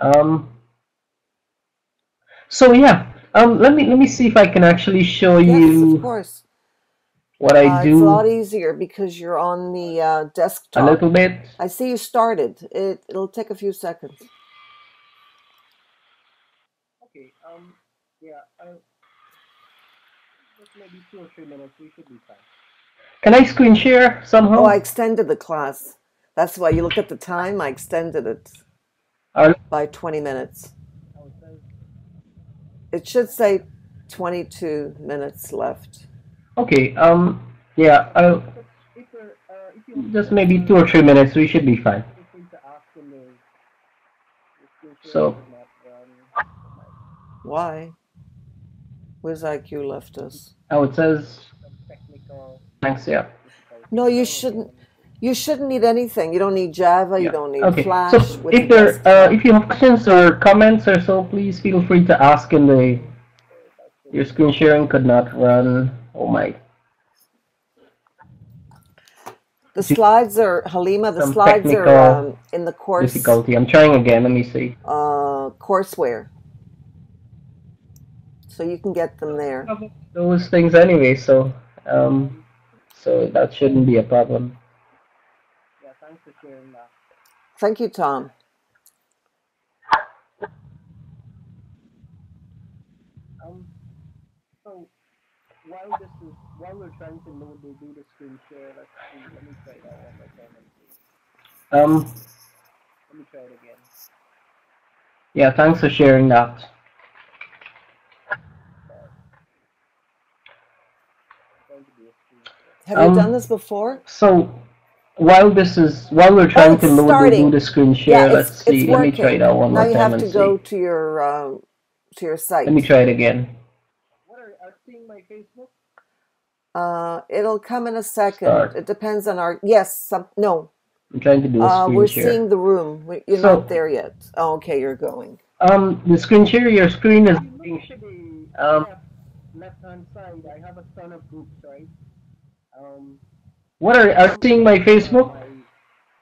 um, so yeah um, let me let me see if I can actually show Yes, you of course. what Uh, I it's a lot easier because you're on the uh, a little bit. I see you started. It, it'll take a few seconds. Okay, um, yeah, I, just maybe two or three minutes, we should be fine. Can I screen share somehow? Oh, I extended the class. That's why you look at the time. I extended it by 20 minutes. It should say 22 minutes left. okay. Um. Yeah. I'll, but if you're, if you just maybe two or three minutes. We should be fine. feel free to ask in the, the future So- Why? WizIQ left us? Oh, it says thanks. Yeah. No, you shouldn't. You shouldn't need anything. You don't need Java. You don't need Okay. Flash. So if there, uh, if you have questions or comments or so, please feel free to ask in the. Your screen sharing could not run. Oh my. The slides are Halima. The Some slides are um, in the course Difficulty. I'm trying again. Let me see. uh, courseware, so you can get them there. Those things anyway. So um. So that shouldn't be a problem. Yeah, thanks for sharing that. Thank you, Tom. Um, so while this is while we're trying to load the do the screen share, let's see. Let me try that one more time and see. Um. Let me try it again. Yeah. Thanks for sharing that. It's going to be a screen share. Have Um, you done this before? So while this is while we're trying to load the, starting. do the screen share, it's let's see. Let me try working. that one Now more you have and to see. go to your um, to your site. Let me try it again. What are are you seeing my Facebook? Uh, it'll come in a second. Start. It depends on our. Yes, some no. I'm trying to do a Uh, screen we're share. seeing the room. We- You're So- not there yet. Oh, okay, you're going. Um, the screen share, your screen is If you look to the Um, left left hand side, I have a ton of groups, right? Um, what are are you seeing my Facebook? my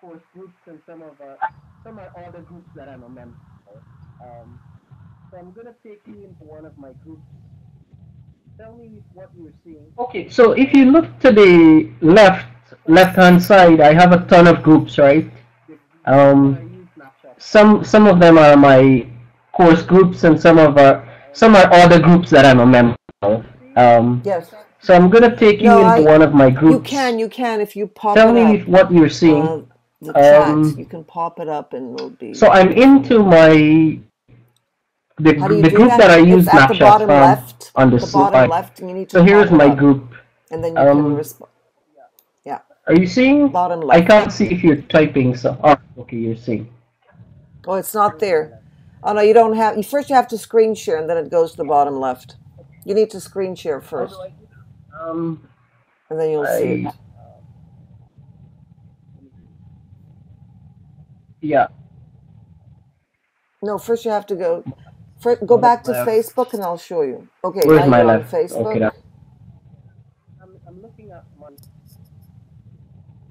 course groups and some of uh, some are all the groups that I'm a member of. Um, so I'm gonna take you into one of my groups. Tell me what you're seeing. Okay, so if you look to the left left hand side, I have a ton of groups, right? Um, I use Snapchat. some some of them are my course groups, and some of are some are other groups that I'm a member of. Um, Yes, so I'm gonna take you No, into I- one of my groups. you can. You can if you pop Tell it me up. what you're seeing. Uh, the chat. Um, You can pop it up, and it'll be. So I'm into my the, How do you the group that? that I use it's at the Snapchat bottom from left. on the the slide. bottom left, and you need to. So here's my up, group. and then you Um, can respond. Yeah, Are you seeing? bottom left. I can't see if you're typing. So oh, okay, you're seeing. Oh, it's not there. Oh no, you don't have. You first you have to screen share, and then it goes to the bottom left. You need to screen share first, Um, and then you'll see it. yeah. No, first you have to go. First, go back to left. Facebook, and I'll show you. Okay, Where's my you're left? Facebook. Okay, that, I'm, I'm looking at my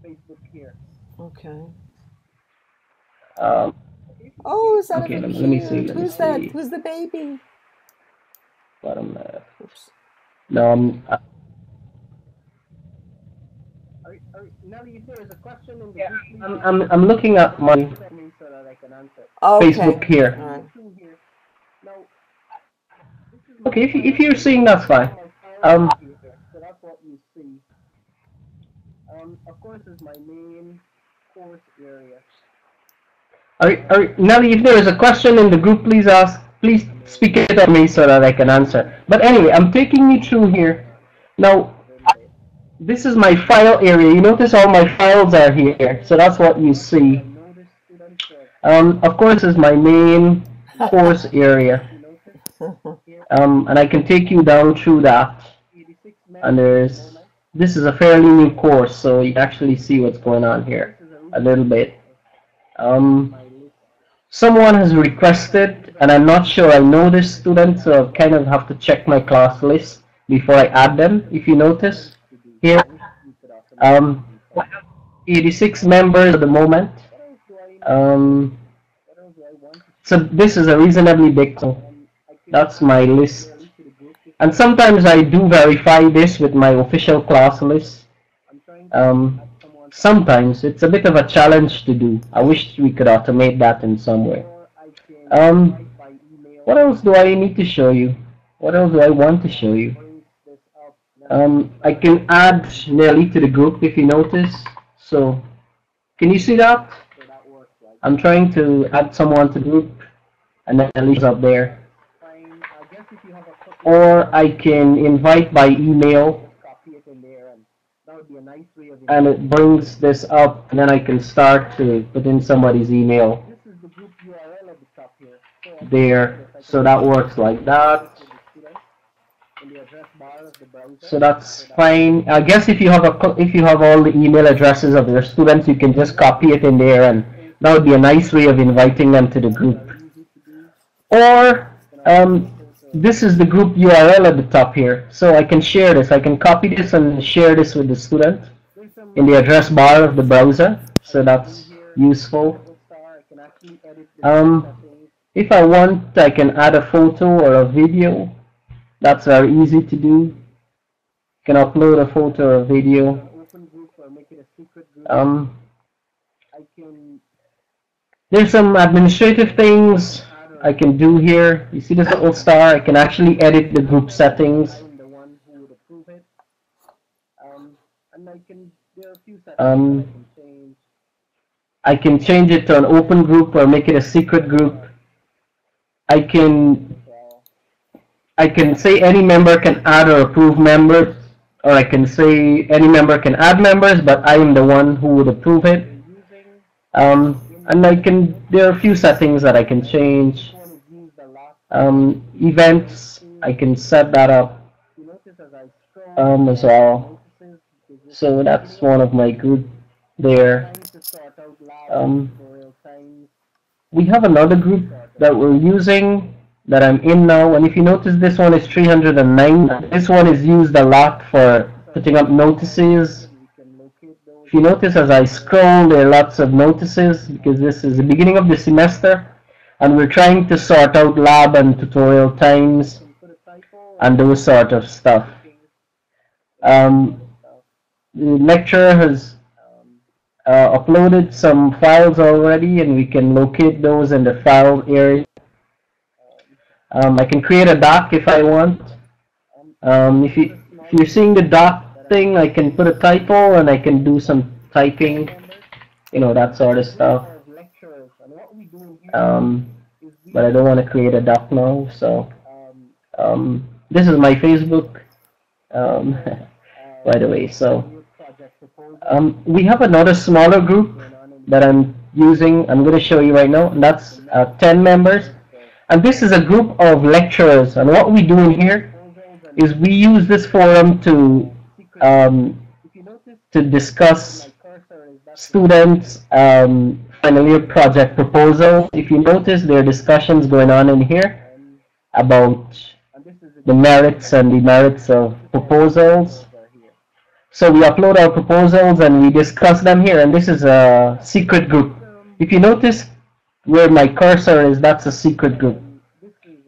Facebook here. Okay. Um, Oh, is that okay, ever let me, let me see. cute? Let me Who's that? see. Who's the baby? Bottom left. Oops. No, I'm, uh, Are, are, Nellie, if there is a question in the yeah, I'm, I'm, I'm looking at my so that I can answer. Okay. Facebook here. All right. Through here. Now, this is Okay, if, you, if you're seeing that's fine. Um, so that's what you see. Um, of course, is my main course area. Are, are, Nellie, if there is a question in the group, please ask. Please speak it to me so that I can answer. But anyway, I'm taking you through here. Now, this is my file area. You notice all my files are here. So that's what you see. Um, of course, is my main course area. Um, and I can take you down through that. And there's, this is a fairly new course, so you actually see what's going on here a a little bit. Um, someone has requested, and I'm not sure I know this student, so I kind of have to check my class list before I add them, if you notice. Here, um, 86 members at the moment. Um, so this is a reasonably big, can that's my list. And sometimes I do verify this with my official class list. Um, sometimes it's a bit of a challenge to do. I wish we could automate that in some way. Um. What else do I need to show you? What else do I want to show you? Brings this up. Um, I can add Nellie to the group if you notice. So, can you see that? So that works like I'm trying to add someone to the group, and then Nellie's up there. fine. I guess if you have a copy, Or I can invite by email, copy it in there, and that would be a nice way of. and it brings this up, and then I can start to put in somebody's email This is the group URL at the top here. So I there. So that works like that. with the student in the address bar of the browser. So that's fine. I guess if you have a if you have all the email addresses of your students, you can just copy it in there, and that would be a nice way of inviting them to the group. Or um, this is the group URL at the top here, so I can share this. I can copy this and share this with the student in the address bar of the browser. So that's useful. Um. If I want, I can add a photo or a video. That's very easy to do. Can upload a photo or a video. Um, there's some administrative things I can do here. You see this little star? I can actually edit the group settings. Um. I can change it to an open group or make it a secret group. I can I can say any member can add or approve members, or I can say any member can add members, but I am the one who would approve it. Um, and I can there are a few settings that I can change. Um, events I can set that up um, as well. So that's one of my group there. Um. We have another group that we're using that I'm in now, and if you notice, this one is 309. This one is used a lot for putting up notices. If you notice, as I scroll, there are lots of notices because this is the beginning of the semester, and we're trying to sort out lab and tutorial times and those sort of stuff. Um, the lecturer has uh, uploaded some files already and we can locate those in the file area. Um, I can create a doc if I want. Um, if, you, if you're seeing the doc thing, I can put a typo and I can do some typing, you know, that sort of stuff. Um, but I don't want to create a doc now, so um, this is my Facebook, um, by the way. So um, we have another smaller group that I'm using. I'm going to show you right now, and that's uh, 10 members. And this is a group of lecturers. And what we do in here is we use this forum to um, to discuss students' um, final year project proposal. If you notice, there are discussions going on in here about the the merits and demerits of proposals. So we upload our proposals and we discuss them here. And this is a secret group. If you notice, where my cursor is, that's a secret group.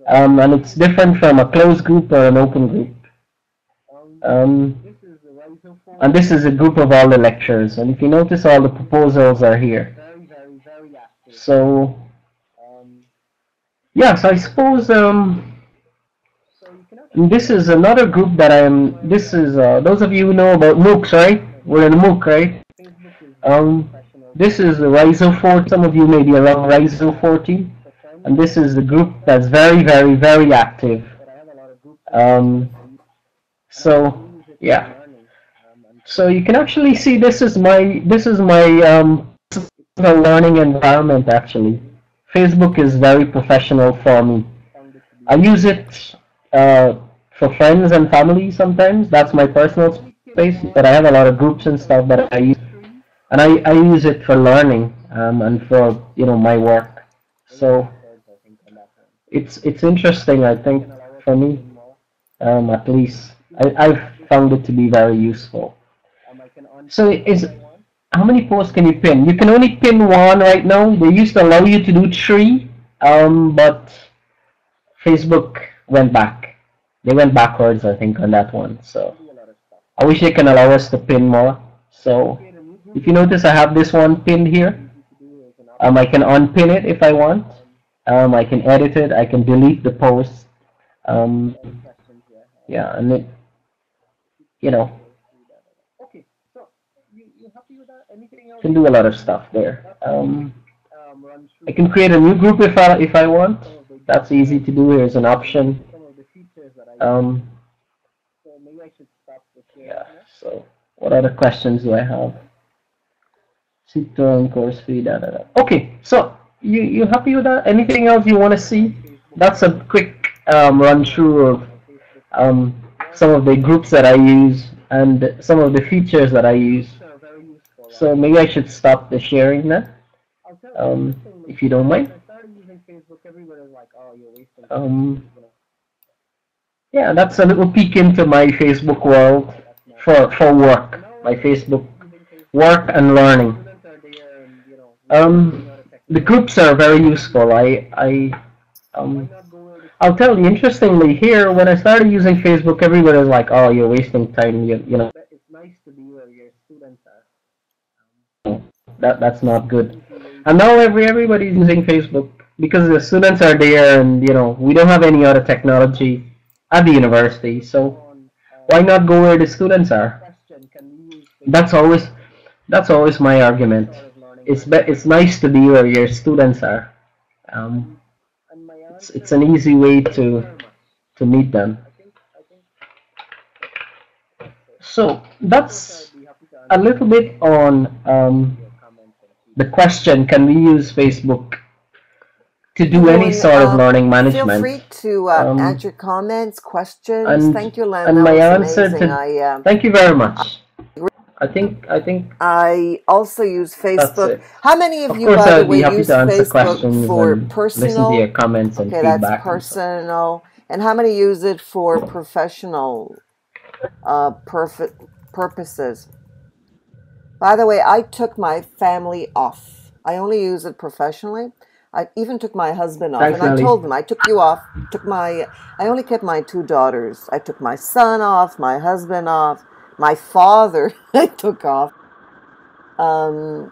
Um, and it's different from a closed group or an open group. um, and this is a group of all the lectures. And if you notice, all the proposals are here. very, very, very. So, yes, I suppose um, so this is another group that I'm. This is uh, those of you who know about MOOCs, right? We're in a MOOC, right? Um. This is the Rhizo 4. Some of you may be around Rhizo 14. for friends, And this is the group that's very, very, very active. Um, so, yeah. So you can actually see this is my this is my um, learning environment actually. Facebook is very professional for me. I use it uh, for friends and family sometimes. That's my personal space. But I have a lot of groups and stuff that I use, and I, I use it for learning um, and for you know my work. So it's it's interesting. I think for me, um, at least I, I've found it to be very useful. So is how many posts can you pin? You can only pin one right now. They used to allow you to do three, um, but Facebook went back. They went backwards, I think, on that one. So. I wish they can allow us to pin more. So If you notice, I have this one pinned here. Um, I can unpin it if I want. Um, I can edit it. I can delete the post. Um, yeah, and it, you know, Okay, so you can do a lot of stuff there. Um, I can create a new group if I if I want. That's easy to do. Here's an option. Um, so maybe I should stop the share. yeah. So, what other questions do I have? Citron course fee. Da, da, da. Okay. So, you you happy with that? Anything else you want to see? That's a quick um, run through of um, some of the groups that I use and some of the features that I use. So maybe I should stop the sharing now, um, if you don't mind. Um, yeah, that's a little peek into my Facebook world for for work. My Facebook, work and learning. students are there, and you know. Um, learning how to text. The groups are very useful. I I um. Why not go where the I'll tell you, interestingly, here when I started using Facebook, everybody was like, "Oh, you're wasting time." You, you know, it's nice to be where your students are. that that's not good. And now every everybody's using Facebook because the students are there, and you know, we don't have any other technology at the university. So why not go where the students are? question, can we use That's always that's always my argument. Sort of learning? It's be, it's nice to be where your students are. Um, it's, it's an easy way to to meet them. I think I think So that's I'd be happy to a little bit on um, your comments and feedback. the question: Can we use Facebook to do any sort of learning management? Feel free to uh, Um, add your comments, questions. and- Thank you, Len. and that my answer to- I uh, Thank you very much. I think I think I also use Facebook. How many of, of you, course by the way, use Facebook for and listen to personal? your comments and Okay, feedback. and stuff. personal. And how many use it for professional uh, purposes? By the way, I took my family off. I only use it professionally. I even took my husband off, Thanks, and I Nellie. told them I took you off. Took my, I only kept my two daughters. I took my son off, my husband off, my father I took off, um,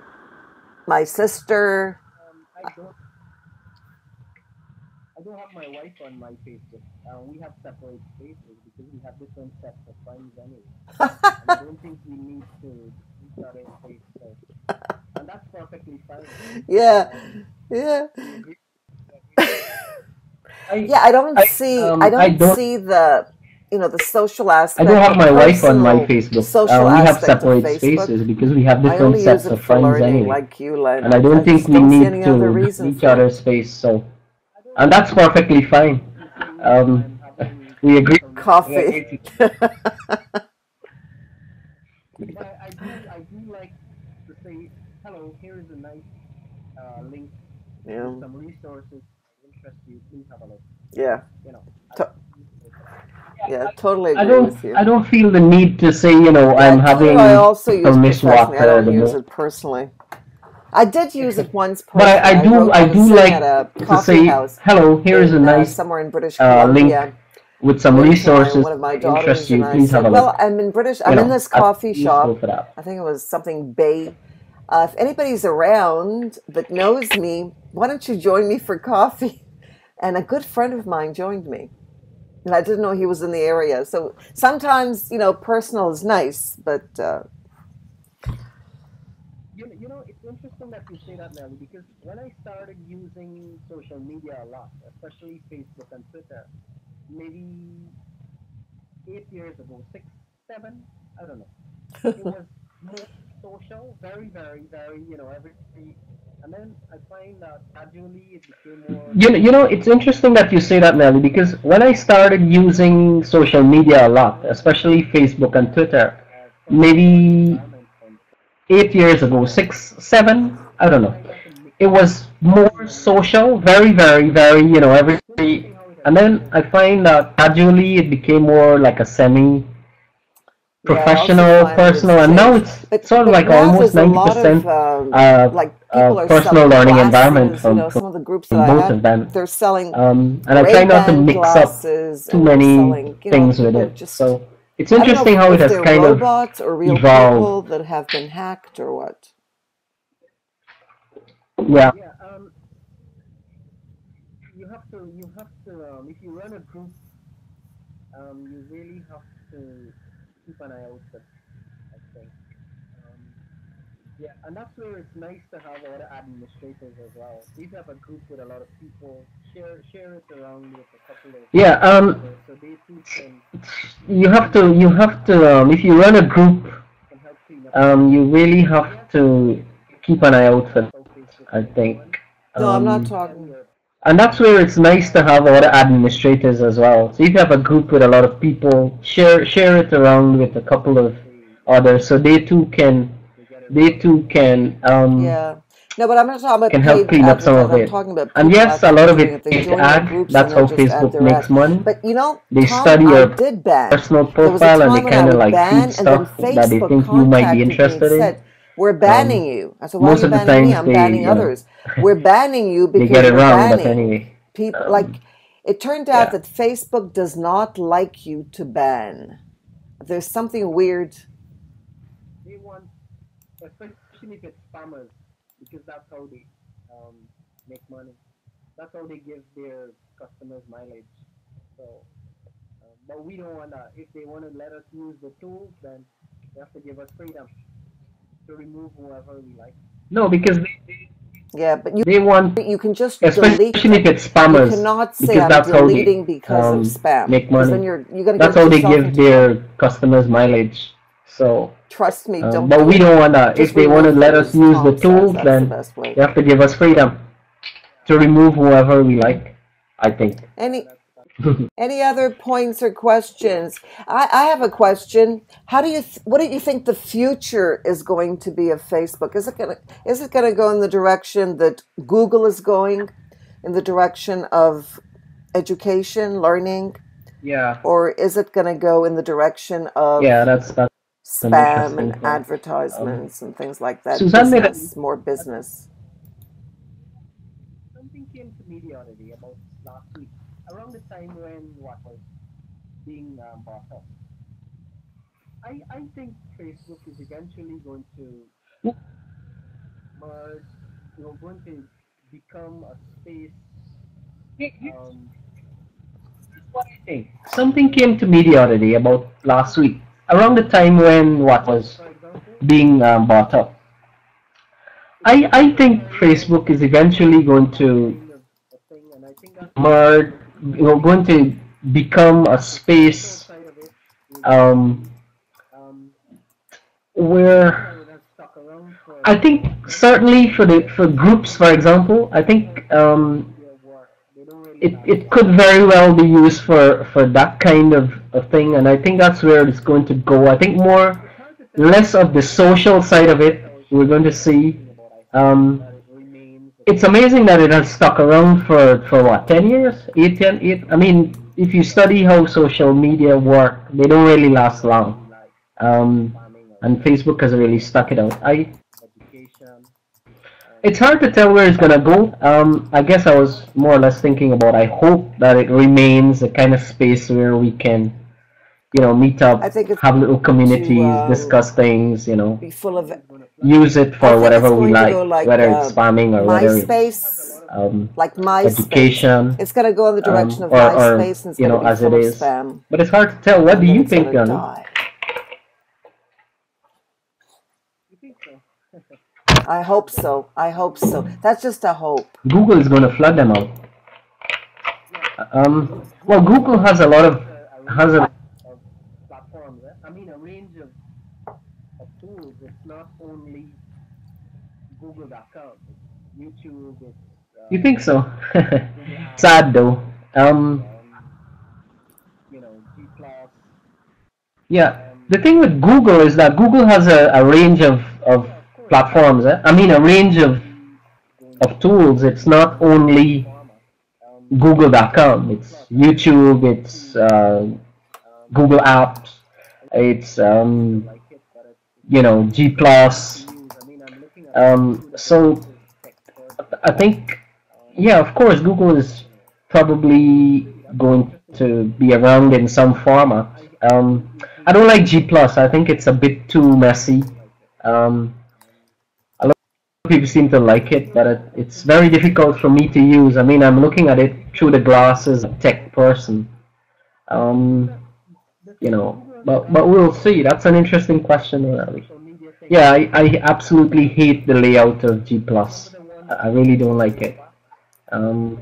my sister. Um, I don't. I don't have my wife on my Facebook. Uh, we have separate spaces because we have different sets of friends anyway. I don't think we need to each other's face so. And that's perfectly fine. Yeah, yeah. I, Yeah, I don't I- see. um, I don't, I don't- see the, you know, the social aspect. I don't have my wife on my Facebook. Social Uh, we have aspect of separate spaces because we have different sets of friends anyway. like you, Len. and I don't think we don't need to other each other's space. So, and that's perfectly fine. Um, we agree. Coffee. I, I do, I do like to say, hello, here is a nice uh, link yeah, some resources that interest you. Please have a look. yeah, You know. Yeah. Totally I don't. with you. I don't feel the need to say, you know, I'm Yeah, having I also use. I don't use it personally. I did use it once But I, I do I I do like to say house hello. Here's a in uh, nice somewhere in British uh, link with some resources one of my that interest you. Please have said, a "Well, look. I'm in British. I'm in this coffee shop. I think it was something Bay. Uh, if anybody's around that knows me, why don't you join me for coffee?" And a good friend of mine joined me, and I didn't know he was in the area. So sometimes, you know, personal is nice, but uh, You know, you know, it's interesting that you say that, Nellie, because when I started using social media a lot, especially Facebook and Twitter, maybe eight years ago, six, seven, I don't know. It was more social, very, very, very, you know, every, and then I find that gradually it became more You know, you know, it's interesting that you say that, Nellie, because when I started using social media a lot, especially Facebook and Twitter, maybe eight years ago, six, seven, I don't know. It was more social, very, very, very, you know, every, and then I find that gradually it became more like a semi professional, find that it's personal, and now changed. it's But sort of like almost 90% of um, uh, like uh, people are personal selling learning environment glasses. You from, know, from some of the groups that I both have, of them. they're selling Um, and I try not to mix up glasses, too many selling. You know, things with it. just. So it's I don't know interesting how it if has they're kind of robots or real evolved. people that have been hacked or what. Yeah. Yeah, um, you have to, you have to, um, if you run a group, um, you really have to keep an eye out for, I think. Um, yeah, and that's where it's nice to have other administrators as well. If you have a group with a lot of people, share share it around with a couple of Yeah. Um, so they too can you have to you have to um, if you run a group, can help clean up um, you really have to keep an eye out for. I think. going. No, I'm not Um, talking. And that's where it's nice to have other administrators as well. So if you have a group with a lot of people, share share it around with a couple of others, so they too can they get it they wrong. too can um, Yeah. No, but I'm not talking about can help clean up some of I'm it. talking about And yes, a lot of it is ad. That's how then just add Facebook makes money. But you know, They Tom, study your personal a profile and they time when I kind of like feed stuff that they think you might be contacted me and interested in. said, "We're Um, banning you." I said, "Why are you banning me? I'm they, banning you know, others. We're banning you they because get it we're wrong. But banning anyway, people." Like um, it turned out yeah. that Facebook does not like you to ban. There's something weird. they want, especially if it's spammers, because that's how they um, make money. That's how they give their customers mileage. So, um, but we don't want that. If they want to let us use the tools, then they have to give us freedom to remove whoever we like. No, because they, Yeah, but you they want, you can just delete especially if them. it's You cannot say because I'm that's how they deleting because of um, spam, make because then money. you're you're gonna That's how they give into trouble. their customers mileage. So, Trust me, um, don't but we don't want that. If they want to let us use the Tom says. tools, That's the then they have to give us freedom to remove whoever we like. I think. Any any other points or questions? I, I have a question. How do you th- what do you think the future is going to be of Facebook? Is it gonna is it gonna go in the direction that Google is going, in the direction of education, learning, yeah. or is it gonna go in the direction of Yeah, that's that's spam interesting and thing. Um, advertisements and things like that? Suzanne made a more business. Something came to me the other day about last week, around the time when what was being um, bought up. I I think Facebook is eventually going to merge, you know, going to become a space. Um, Hey, Something came to me the other day about last week, around the time when what was being um, bought up. I I think Facebook is eventually going to kind of a thing, and I think that's merge, you know, going to become a space um, where I think certainly for the for groups, for example, I think um, it, it could very well be used for, for that kind of, of thing, and I think that's where it's going to go. I think more less of the social side of it. We're going to see. Um, that it remains a it's amazing that it has stuck around for, for what, 10 years? 8, 10, 8? I mean, if you study how social media work, they don't really last long. Um, and Facebook has really stuck it out. I. It's hard to tell where it's gonna go. Um, I guess I was more or less thinking about. I hope that it remains a kind of space where we can, you know, meet up, I think have little to communities, um, discuss things, you know, be full of. use it for whatever we like, like whether it's uh, farming or whether it's MySpace, um, like MySpace. education, It's going to go in the direction um, of or, MySpace, and it's you know, as it is. spam, But it's hard to tell. What and do you think, to You think so? I hope so. I hope so. That's just a hope. Google is going to flood them out. Um, well, Google has a lot of has a of platforms. Eh? I mean, a range of, of tools. It's not only Google.com. It's YouTube. It's uh, You think so? Sad though. Um, you know, G Plus. yeah. The thing with Google is that Google has a, a range of, of platforms. Eh? I mean, a range of, of tools. It's not only Um, Google.com. It's YouTube. It's uh, Google Apps. It's um, you know G Plus. Um, so. I think, yeah, of course, Google is probably going to be around in some format. Um, I don't like G Plus. I think it's a bit too messy. Um, a lot of people seem to like it, but it, it's very difficult for me to use. I mean, I'm looking at it through the glasses of a tech person. Um, you know, but but we'll see. That's an interesting question, really. Thing. Yeah, I, I absolutely hate the layout of G Plus. I really don't like it. Um,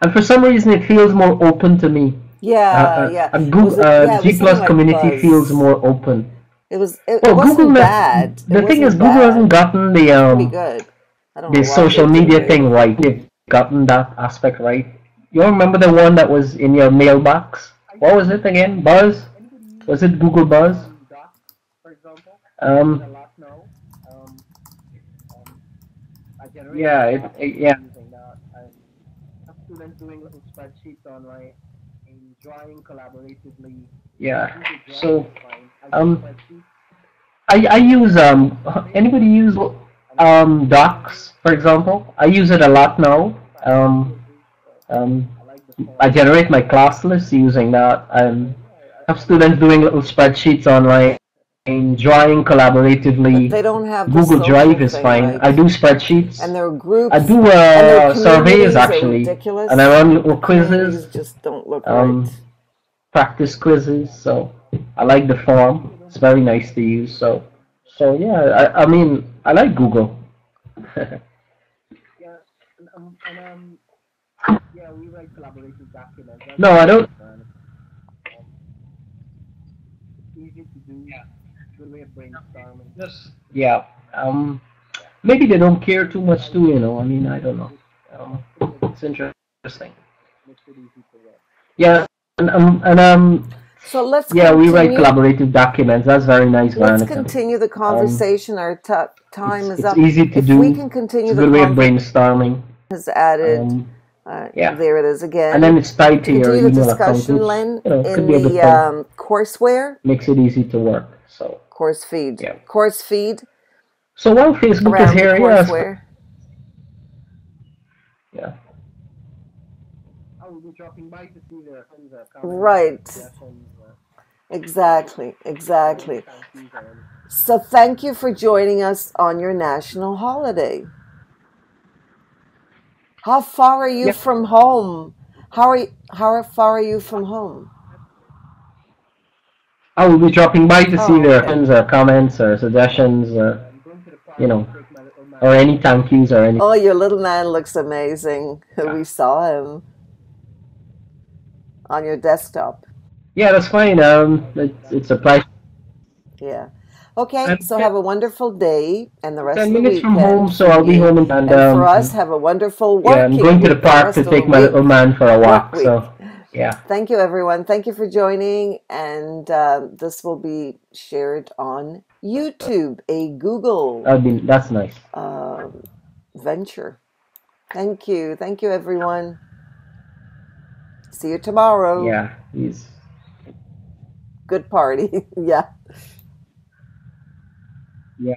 and for some reason, it feels more open to me. Uh, Yeah, uh, yeah. uh, Was Google, it- uh, yeah, G Plus like community Buzz. feels more open. It was. It, it Well, wasn't Google, bad. It the thing is, Google bad. hasn't gotten the um good. I don't the social media thing right. They've gotten that aspect right. You remember the one that was in your mailbox? What was it again? Buzz? Was it Google Buzz? Doc, for example. Um. Um, um, yeah, it, it- yeah. I students doing little spreadsheets online and drawing collaboratively. Yeah. So. I um. I, I use um anybody use um docs for example I use it a lot now um um I generate my class list using that and have students doing little spreadsheets online and drawing But collaboratively they don't have Google Drive is fine right? I do spreadsheets and there are groups I do and uh, surveys actually ridiculous. and I run little quizzes just don't look um, right. practice quizzes so I like the form it's very nice to use so so yeah I, I mean I like Google Yeah, and, um, and um, yeah, we write collaborative documents. No, I don't. fun. Um, easy to do. Good way of brainstorming. Just yeah. Um, maybe they don't care too much too. You know. I mean, I don't know. Um, it's interesting. Makes it easy to work. Yeah, and um, and um, So let's yeah, we write collaborative documents. That's very nice, Let's Veronica. continue the conversation. Our t- time Um, It's, is it's up. easy to If do. we can continue It's a the good way of brainstorming. is added. Um, uh, yeah. There it is again. and then it's tied to to your continue the email account, which Len, you know, in could be the um, courseware, Makes it easy to work. So course feed, Yeah. course feed so while Facebook is here, yes, yeah. I dropping by to see their friends, comments, Right. Exactly, exactly. thank yous, and So thank you for joining us on your national holiday. How far are you Yeah. from home? How are you, how far are you from home? I will be dropping by to see Oh, their okay. or comments or suggestions or I'm going to the park You know, to take my little man. or any thank yous or any. Oh, your little man looks amazing. We saw him on your desktop. Yeah, that's fine. Um, it's it's a pleasure. Yeah. Okay, I'm so have a wonderful day and the rest of the minutes weekend. from home, so I'll be you. home and, and And um, for us, have a wonderful yeah, I'm going to the park to take my little man for a walk. So, yeah, Thank you, everyone. Thank you for joining. And um, this will be shared on YouTube, a Google that'd be that's nice. um, venture. Thank you. Thank you, everyone. See you tomorrow. Yeah, he's Good party. yeah. yeah.